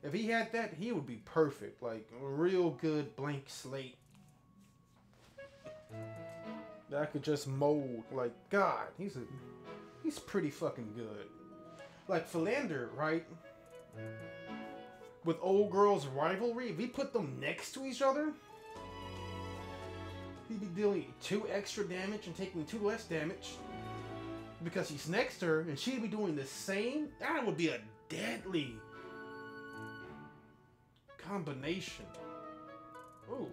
If he had that, he would be perfect. Like, a real good blank slate. That I could just mold. Like, God, he's a he's pretty fucking good. Like Philander, right? With old girls rivalry, if we put them next to each other, he'd be dealing two extra damage and taking two less damage. Because he's next to her and she'd be doing the same, that would be a deadly combination. Ooh.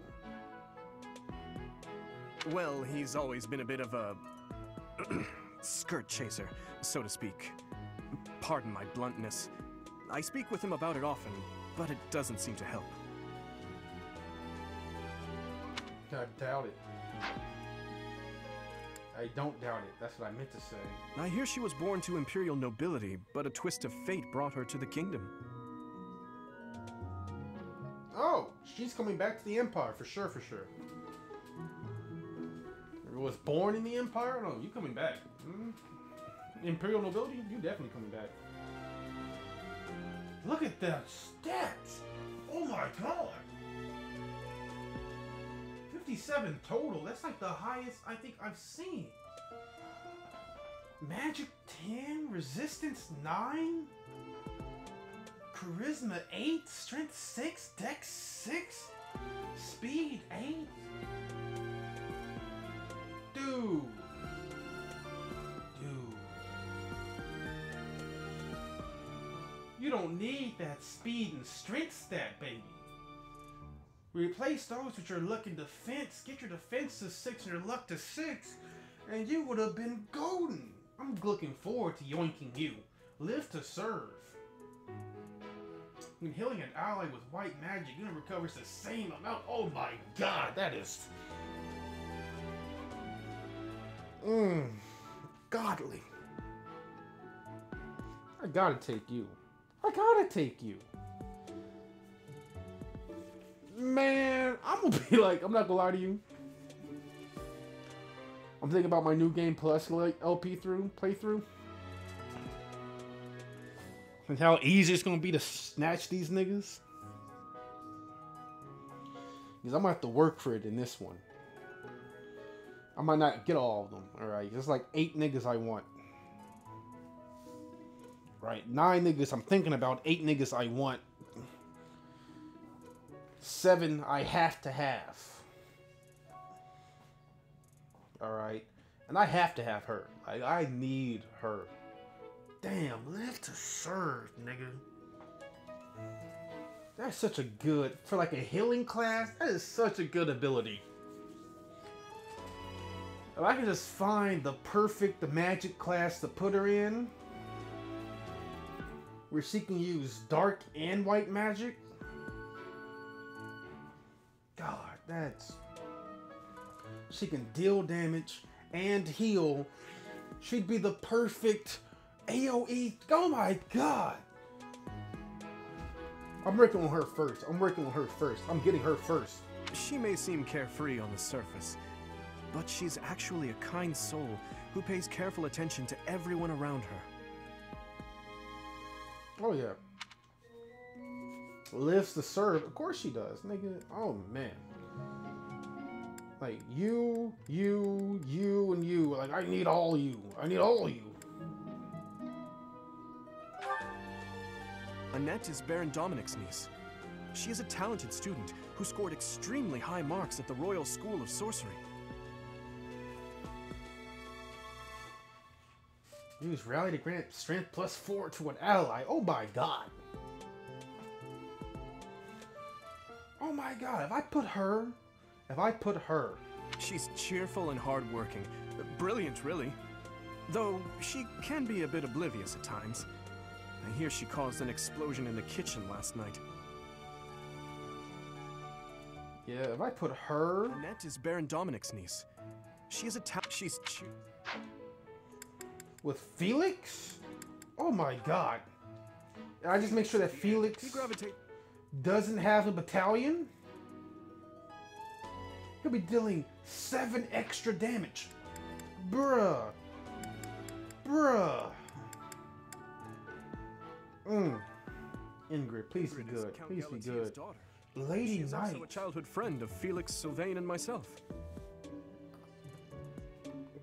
Well, he's always been a bit of a skirt chaser, so to speak. Pardon my bluntness. I speak with him about it often, but it doesn't seem to help. I doubt it. I don't doubt it. That's what I meant to say. I hear she was born to imperial nobility, but a twist of fate brought her to the kingdom. Oh, she's coming back to the Empire for sure, for sure. Was born in the Empire? No, you coming back. Mm. Imperial nobility? You definitely coming back. Look at that stats! Oh my god! 57 total. That's like the highest I think I've seen. Magic 10, Resistance 9, Charisma 8, Strength 6, Dex 6, Speed 8. Dude. Dude. You don't need that speed and strength stat, baby. Replace those with your luck and defense. Get your defense to 6 and your luck to 6, and you would have been golden. I'm looking forward to yoinking you. Live to serve. When healing an ally with white magic, unit recovers the same amount. Oh my god, that is. Mmm. Godly. I gotta take you. I gotta take you. Man, I'm gonna be like, I'm not gonna lie to you. I'm thinking about my new game plus LP through playthrough. And how easy it's gonna be to snatch these niggas. Because I'm gonna have to work for it in this one. I might not get all of them. Alright, there's like eight niggas I want. Right, nine niggas I'm thinking about, eight niggas I want. Seven I have to have. Alright. And I have to have her. Like, I need her. Damn, live to serve, nigga. That's such a good, for like a healing class, that is such a good ability. If I can just find the perfect, the magic class to put her in, where she can use dark and white magic. God, that's... She can deal damage and heal. She'd be the perfect AoE. Oh my god! I'm working on her first. I'm working on her first. I'm getting her first. She may seem carefree on the surface, but she's actually a kind soul who pays careful attention to everyone around her. Oh yeah. Lives to serve. Of course she does. Nigga. Oh man. Like you, you, you, and you. Like I need all you. I need all you. Annette is Baron Dominic's niece. She is a talented student who scored extremely high marks at the Royal School of Sorcery. Use rally to grant strength plus four to an ally. Oh my god. Oh my god, if I put her, if I put her. She's cheerful and hardworking. Brilliant, really. Though she can be a bit oblivious at times. I hear she caused an explosion in the kitchen last night. Yeah, if I put her. Annette is Baron Dominic's niece. She is a ta- she's she with Felix? Oh my god. I just make sure that Felix doesn't have a battalion? He'll be dealing seven extra damage. Bruh. Bruh. Mmm. Ingrid, please be good. Please be good. Lady she is Knight. also a childhood friend of Felix Sylvain and myself.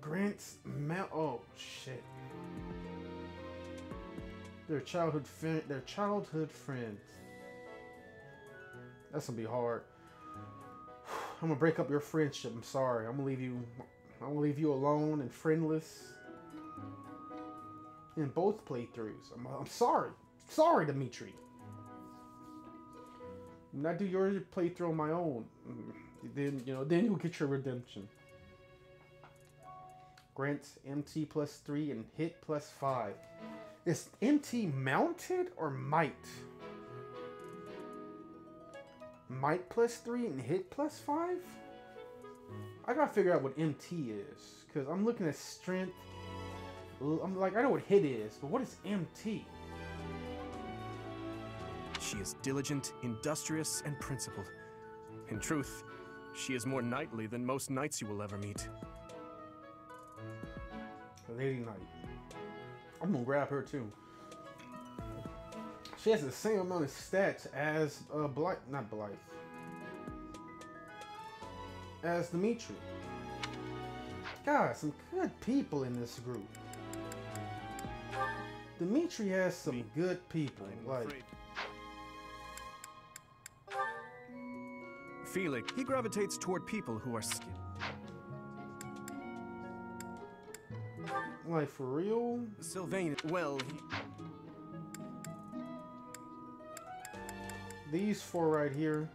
Grant's Mount. Oh shit. Their childhood friend. Their childhood friends. That's gonna be hard. I'm gonna break up your friendship. I'm sorry. I'm gonna leave you. I'm gonna leave you alone and friendless. In both playthroughs. I'm, I'm sorry. Sorry, Dimitri. When I do your playthrough on my own, mm, then you know, then you'll get your redemption. Grants MT plus 3 and hit plus 5. Is MT mounted or might? Might plus 3 and hit plus 5? I gotta figure out what MT is. Because I'm looking at strength. I'm like, I know what hit is, but what is MT? She is diligent, industrious, and principled. In truth, she is more knightly than most knights you will ever meet. Lady Knight. I'm gonna grab her too. She has the same amount of stats as uh Blythe, not Blythe. As Dimitri. God, some good people in this group. Dimitri has some good people. Like Felix, he gravitates toward people who are skilled. Like for real? Sylvain, well, he... These four right here.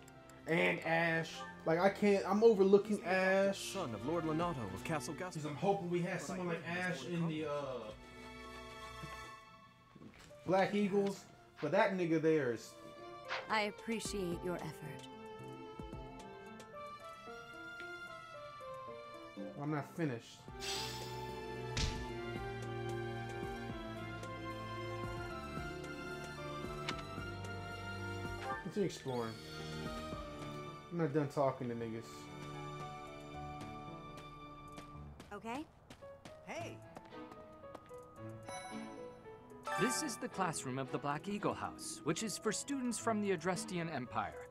And Ashe. Like I can't I'm overlooking Ashe. Son of Lord Lonato of Castle Gas. Because I'm hoping we have someone like Ashe in the uh Black Eagles. But that nigga there is I appreciate your effort. I'm not finished. Continue exploring. I'm not done talking to niggas. Okay? Hey! This is the classroom of the Black Eagle House, which is for students from the Adrestian Empire.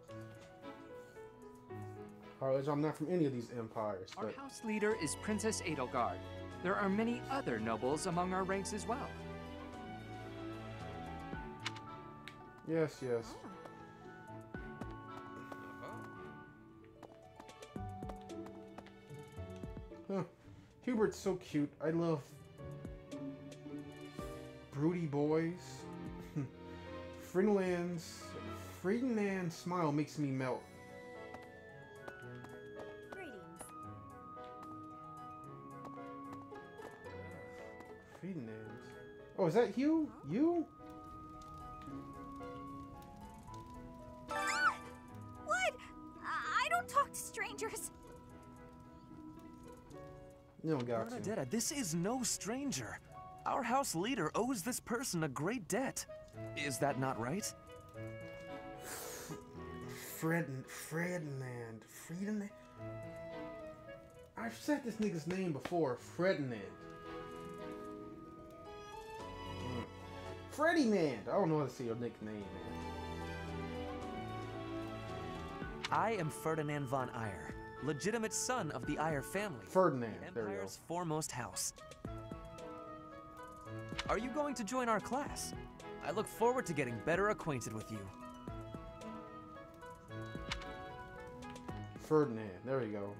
Alright, I'm not from any of these empires, Our house leader is Princess Edelgard. There are many other nobles among our ranks as well. yes, yes. Huh. So cute. I love broody boys. Ferdinand's Ferdinand's smile makes me melt. Ferdinand. Oh, is that you? You? You don't got to. Bernadetta, this is no stranger. Our house leader owes this person a great debt. Is that not right? Fred, Ferdinand, Ferdinand. I've said this nigga's name before, Ferdinand. Mm. Freddy Man. I don't know how to say your nickname, man. I am Ferdinand von Aegir, legitimate son of the Aegir family. Ferdinand, the there we go. Empire's foremost house. Are you going to join our class? I look forward to getting better acquainted with you. Ferdinand. There we go.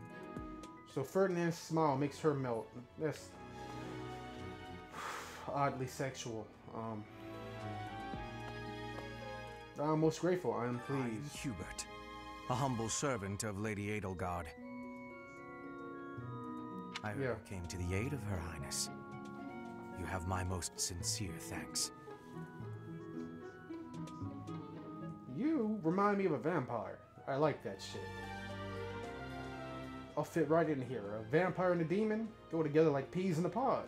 So Ferdinand's smile makes her melt. That's oddly sexual. Um, I'm most grateful. I am pleased. Hubert, a humble servant of Lady Edelgard. I Yeah. came to the aid of Her Highness. You have my most sincere thanks. You remind me of a vampire. I like that shit. I'll fit right in here. A vampire and a demon go together like peas in a pod.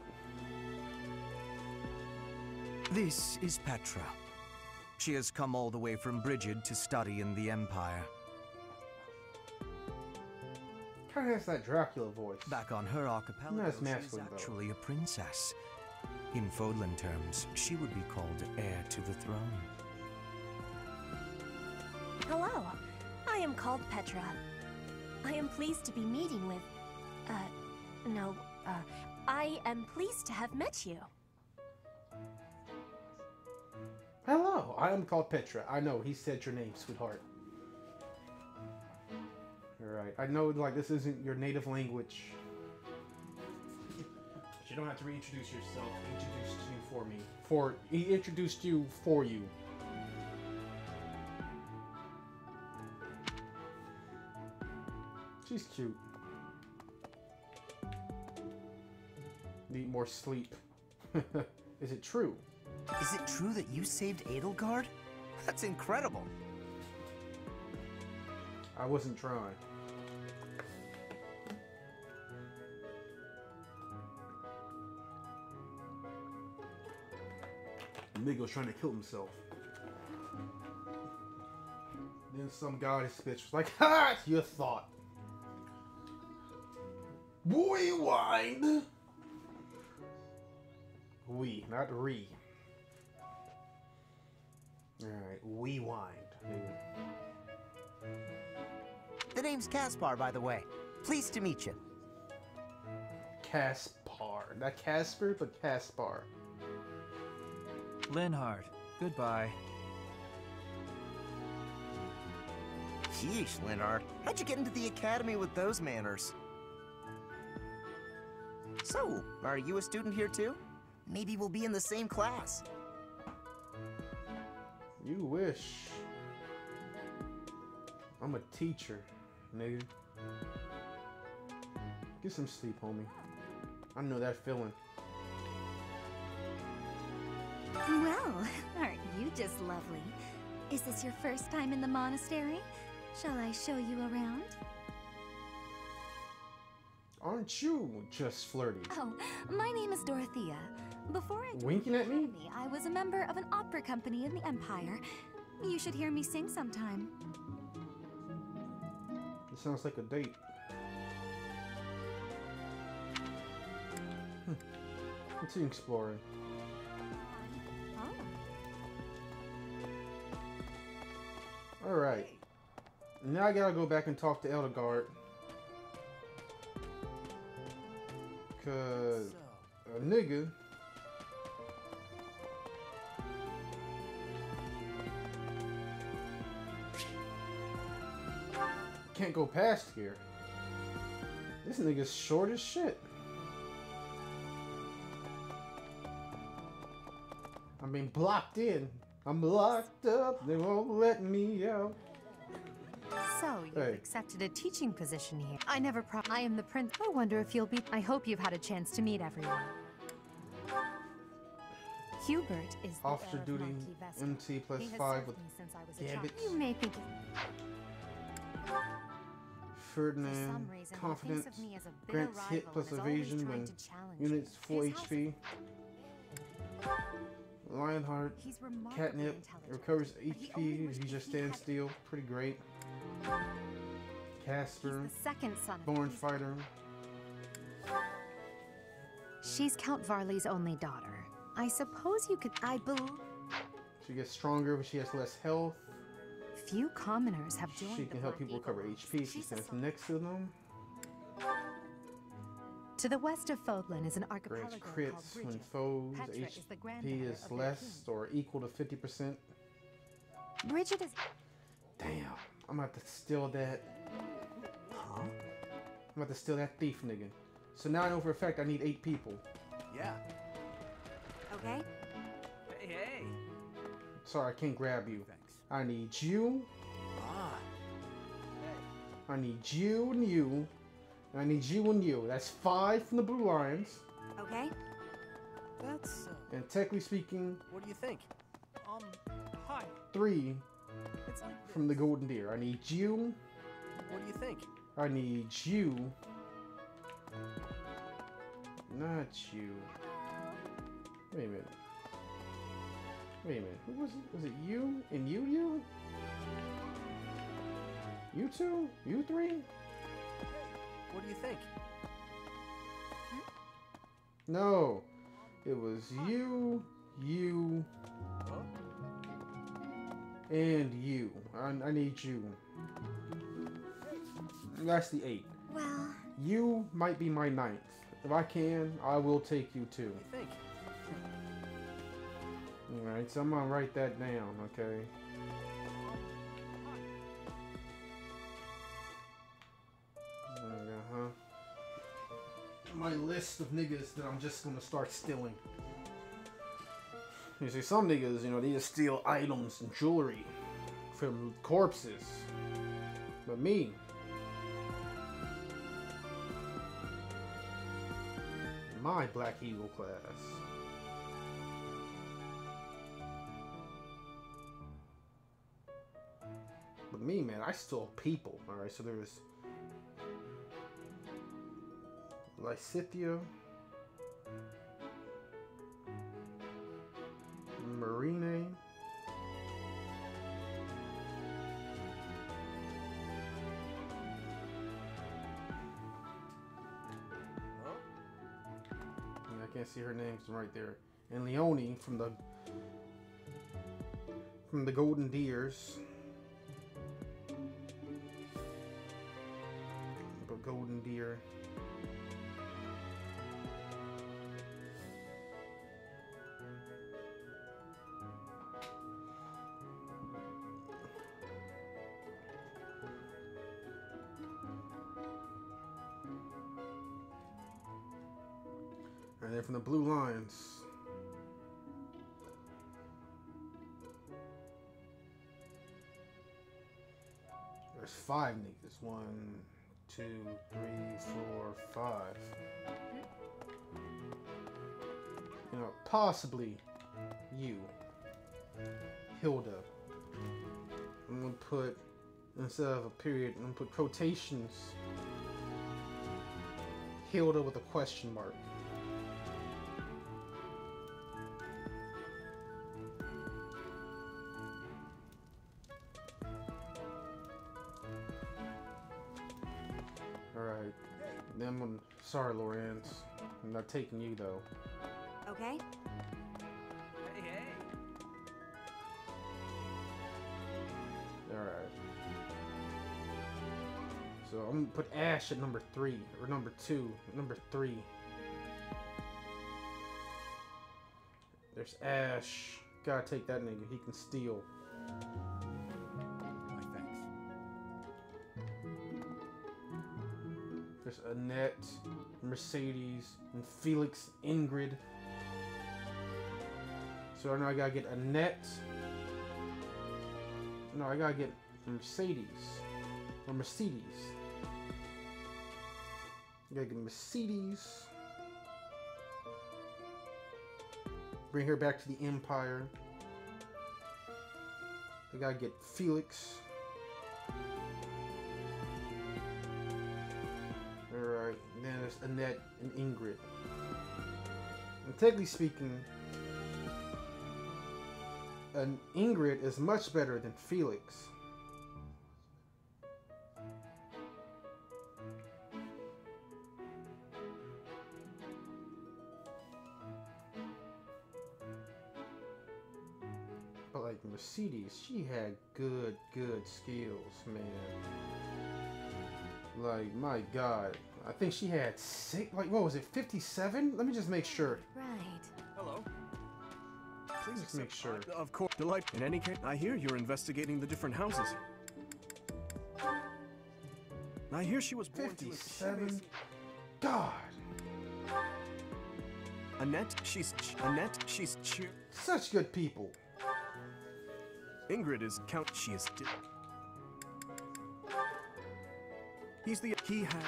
This is Petra. She has come all the way from Brigid to study in the Empire. Kind of has that Dracula voice. Back on her archipelago, Not as she's masculine, though. actually a princess. In Fodlan terms, she would be called heir to the throne. Hello, I am called Petra. I am pleased to be meeting with. Uh, no, uh, I am pleased to have met you. Hello, I am called Petra. I know, he said your name, sweetheart. Alright, I know like this isn't your native language. But you don't have to reintroduce yourself. He introduced you for me. For he introduced you for you. She's cute. Need more sleep. Is it true? Is it true that you saved Edelgard? That's incredible. I wasn't trying. Nigga was trying to kill himself. Then some guy, this bitch was like, Ha! It's your thought. Rewind! We, not re. Alright, rewind. The name's Caspar, by the way. Pleased to meet you. Caspar. Not Casper, but Caspar. Linhardt, goodbye. Yeesh, Linhardt. How'd you get into the academy with those manners? So, are you a student here too? Maybe we'll be in the same class. You wish. I'm a teacher, nigga. Get some sleep, homie. I know that feeling. Well, aren't you just lovely? Is this your first time in the monastery? Shall I show you around? Aren't you just flirty? Oh, my name is Dorothea. Before I Winking at me? I was a member of an opera company in the Empire. You should hear me sing sometime. It sounds like a date. Hmm. Continue exploring. Alright. Now I gotta go back and talk to Eldegard. Cause a nigga can't go past here. This nigga's short as shit. I mean, blocked in. I'm locked up. They won't let me out. So, you've Hey. accepted a teaching position here. I never pro- I am the prince. I wonder if you'll be- I hope you've had a chance to meet everyone. Hubert is the Officer heir duty, MT plus five with me since I was a Gambit. You may think Ferdinand, reason, confidence, thinks of me as a grants hit rival plus and is always evasion trying when units full His house- HP. Lionheart, catnap, recovers but he only HP if he just stands still. Pretty great. Caspar, second son born fighter. She's Count Varley's only daughter. I suppose you could. I believe. She gets stronger, but she has less health. Few commoners have joined. She the can help people recover HP she stands next to them. To the west of Fodlan is an Grants archipelago called crits when Brigid. foes Petra is the HP granddaughter is of their less or equal to 50%. Brigid is. Damn, I'm about to steal that. Huh? I'm about to steal that thief nigga. So now I know for a fact I need eight people. Yeah. Okay. Hey, hey. Sorry, I can't grab you. Thanks. I need you. Ah. I need you and you. And I need you and you. That's five from the Blue Lions. Okay. That's. Uh, And technically speaking, what do you think? Um, hi. three It's like from the Golden Deer. I need you. What do you think? I need you. Not you. Wait a minute. Wait a minute. Who was it? Was it you and you you? You two? You three? What do you think? Hmm? No. It was you, you, and you. I, I need you. That's the eight. Well, You might be my ninth. If I can, I will take you too. Think. Alright, so I'm gonna write that down, okay? My list of niggas that I'm just gonna start stealing. You see, some niggas, you know, they just steal items and jewelry from corpses. But me, my Black Eagle class. But me, man, I stole people. Alright, so there was Lysithea, Marine, I can't see her name. names right there. And Leonie from the from the Golden Deers. Golden Deer. There's five niggas. One, two, three, four, five. You know, possibly you. Hilda. I'm gonna put, instead of a period, I'm gonna put quotations. Hilda with a question mark. I'm taking you though. okay? Hey, hey. Alright. So I'm gonna put Ashe at number three, or number two, number three. There's Ashe. Gotta take that nigga. He can steal. There's Annette, Mercedes, and Felix Ingrid. So now I gotta get Annette. No, I gotta get Mercedes. Or Mercedes. I gotta get Mercedes. Bring her back to the Empire. I gotta get Felix. Annette and Ingrid. And technically speaking, an Ingrid is much better than Felix. But like Mercedes, she had good, good skills, man. Like, my god. I think she had six, like, what was it, 57? Let me just make sure. Right. Hello. Please Just make sure. Uh, of course, delight. In any case, I hear you're investigating the different houses. I hear she was born to 57? God. Annette, she's Annette, she's cheer. Such good people. Ingrid is count. She is. Di- He's the he had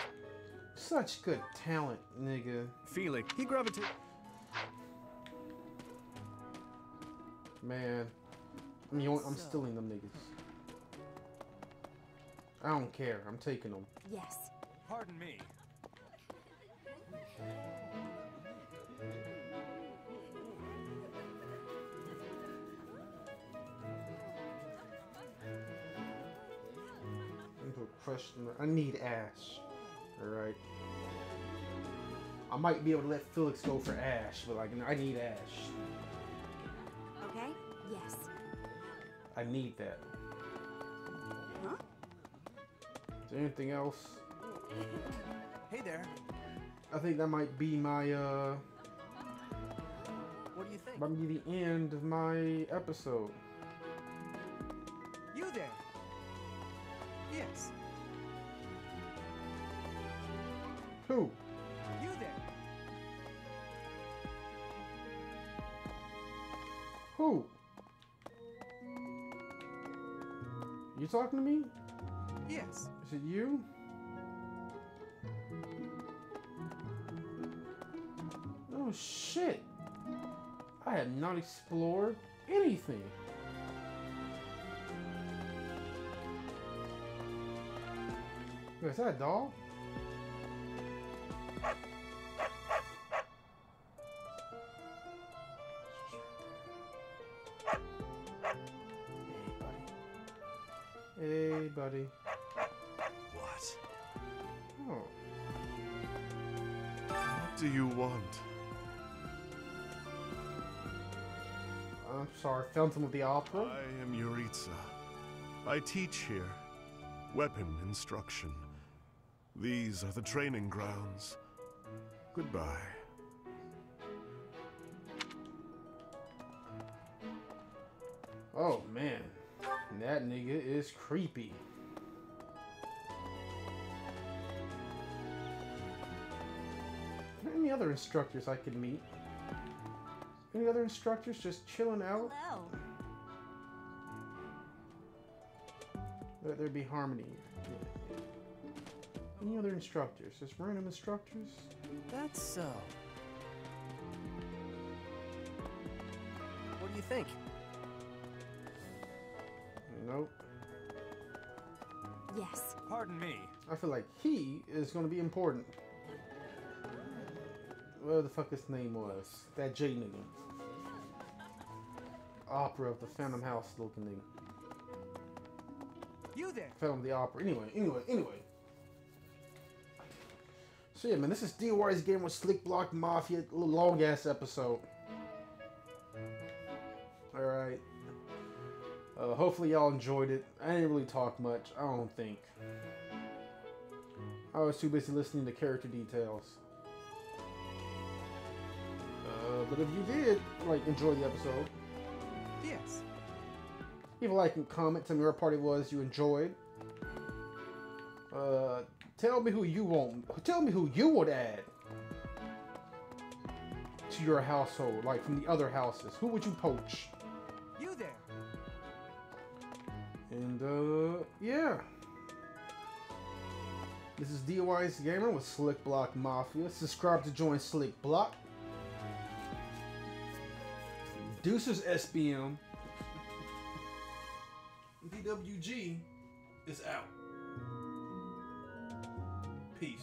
Such good talent, nigga. Felix. He gravitated. Man. I'm, the only, I'm stealing them niggas. I don't care. I'm taking them. Yes. Pardon me. I need Ashe. Alright. I might be able to let Felix go for Ashe, but like I need Ashe. Okay? Yes. I need that. Huh? Is there anything else? Hey there. I think that might be my uh What do you think? might be the end of my episode. Who? You there. Who? You talking to me? Yes. Is it you? Oh shit! I have not explored anything. Is that a dog? What? Oh. What do you want? I'm sorry, Phantom of the Opera. I am Jeritza. I teach here. Weapon instruction. These are the training grounds. Goodbye. Oh man, that nigga is creepy. Any other instructors I could meet? Any other instructors just chilling out? Hello. Let there be harmony. Any other instructors? Just random instructors? That's so. What do you think? Pardon me. I feel like he is going to be important. Whatever the fuck his name was. That J nigga. Opera of the Phantom House looking nigga. You there. Phantom the Opera. Anyway, anyway, anyway. So yeah, man, this is DWize game with Slick Block Mafia. A little long ass episode. Uh, hopefully y'all enjoyed it. I didn't really talk much. I don't think. I was too busy listening to character details. Uh, but if you did like enjoy the episode, Yes. leave a like and comment. Tell me what part it was you enjoyed. Uh, tell me who you want. Tell me who you would add to your household, like from the other houses. Who would you poach? You there. And uh, yeah. This is DWize Gamer with Slick Block Mafia. Subscribe to join Slick Block. Deuces SBM. DWG is out. Peace.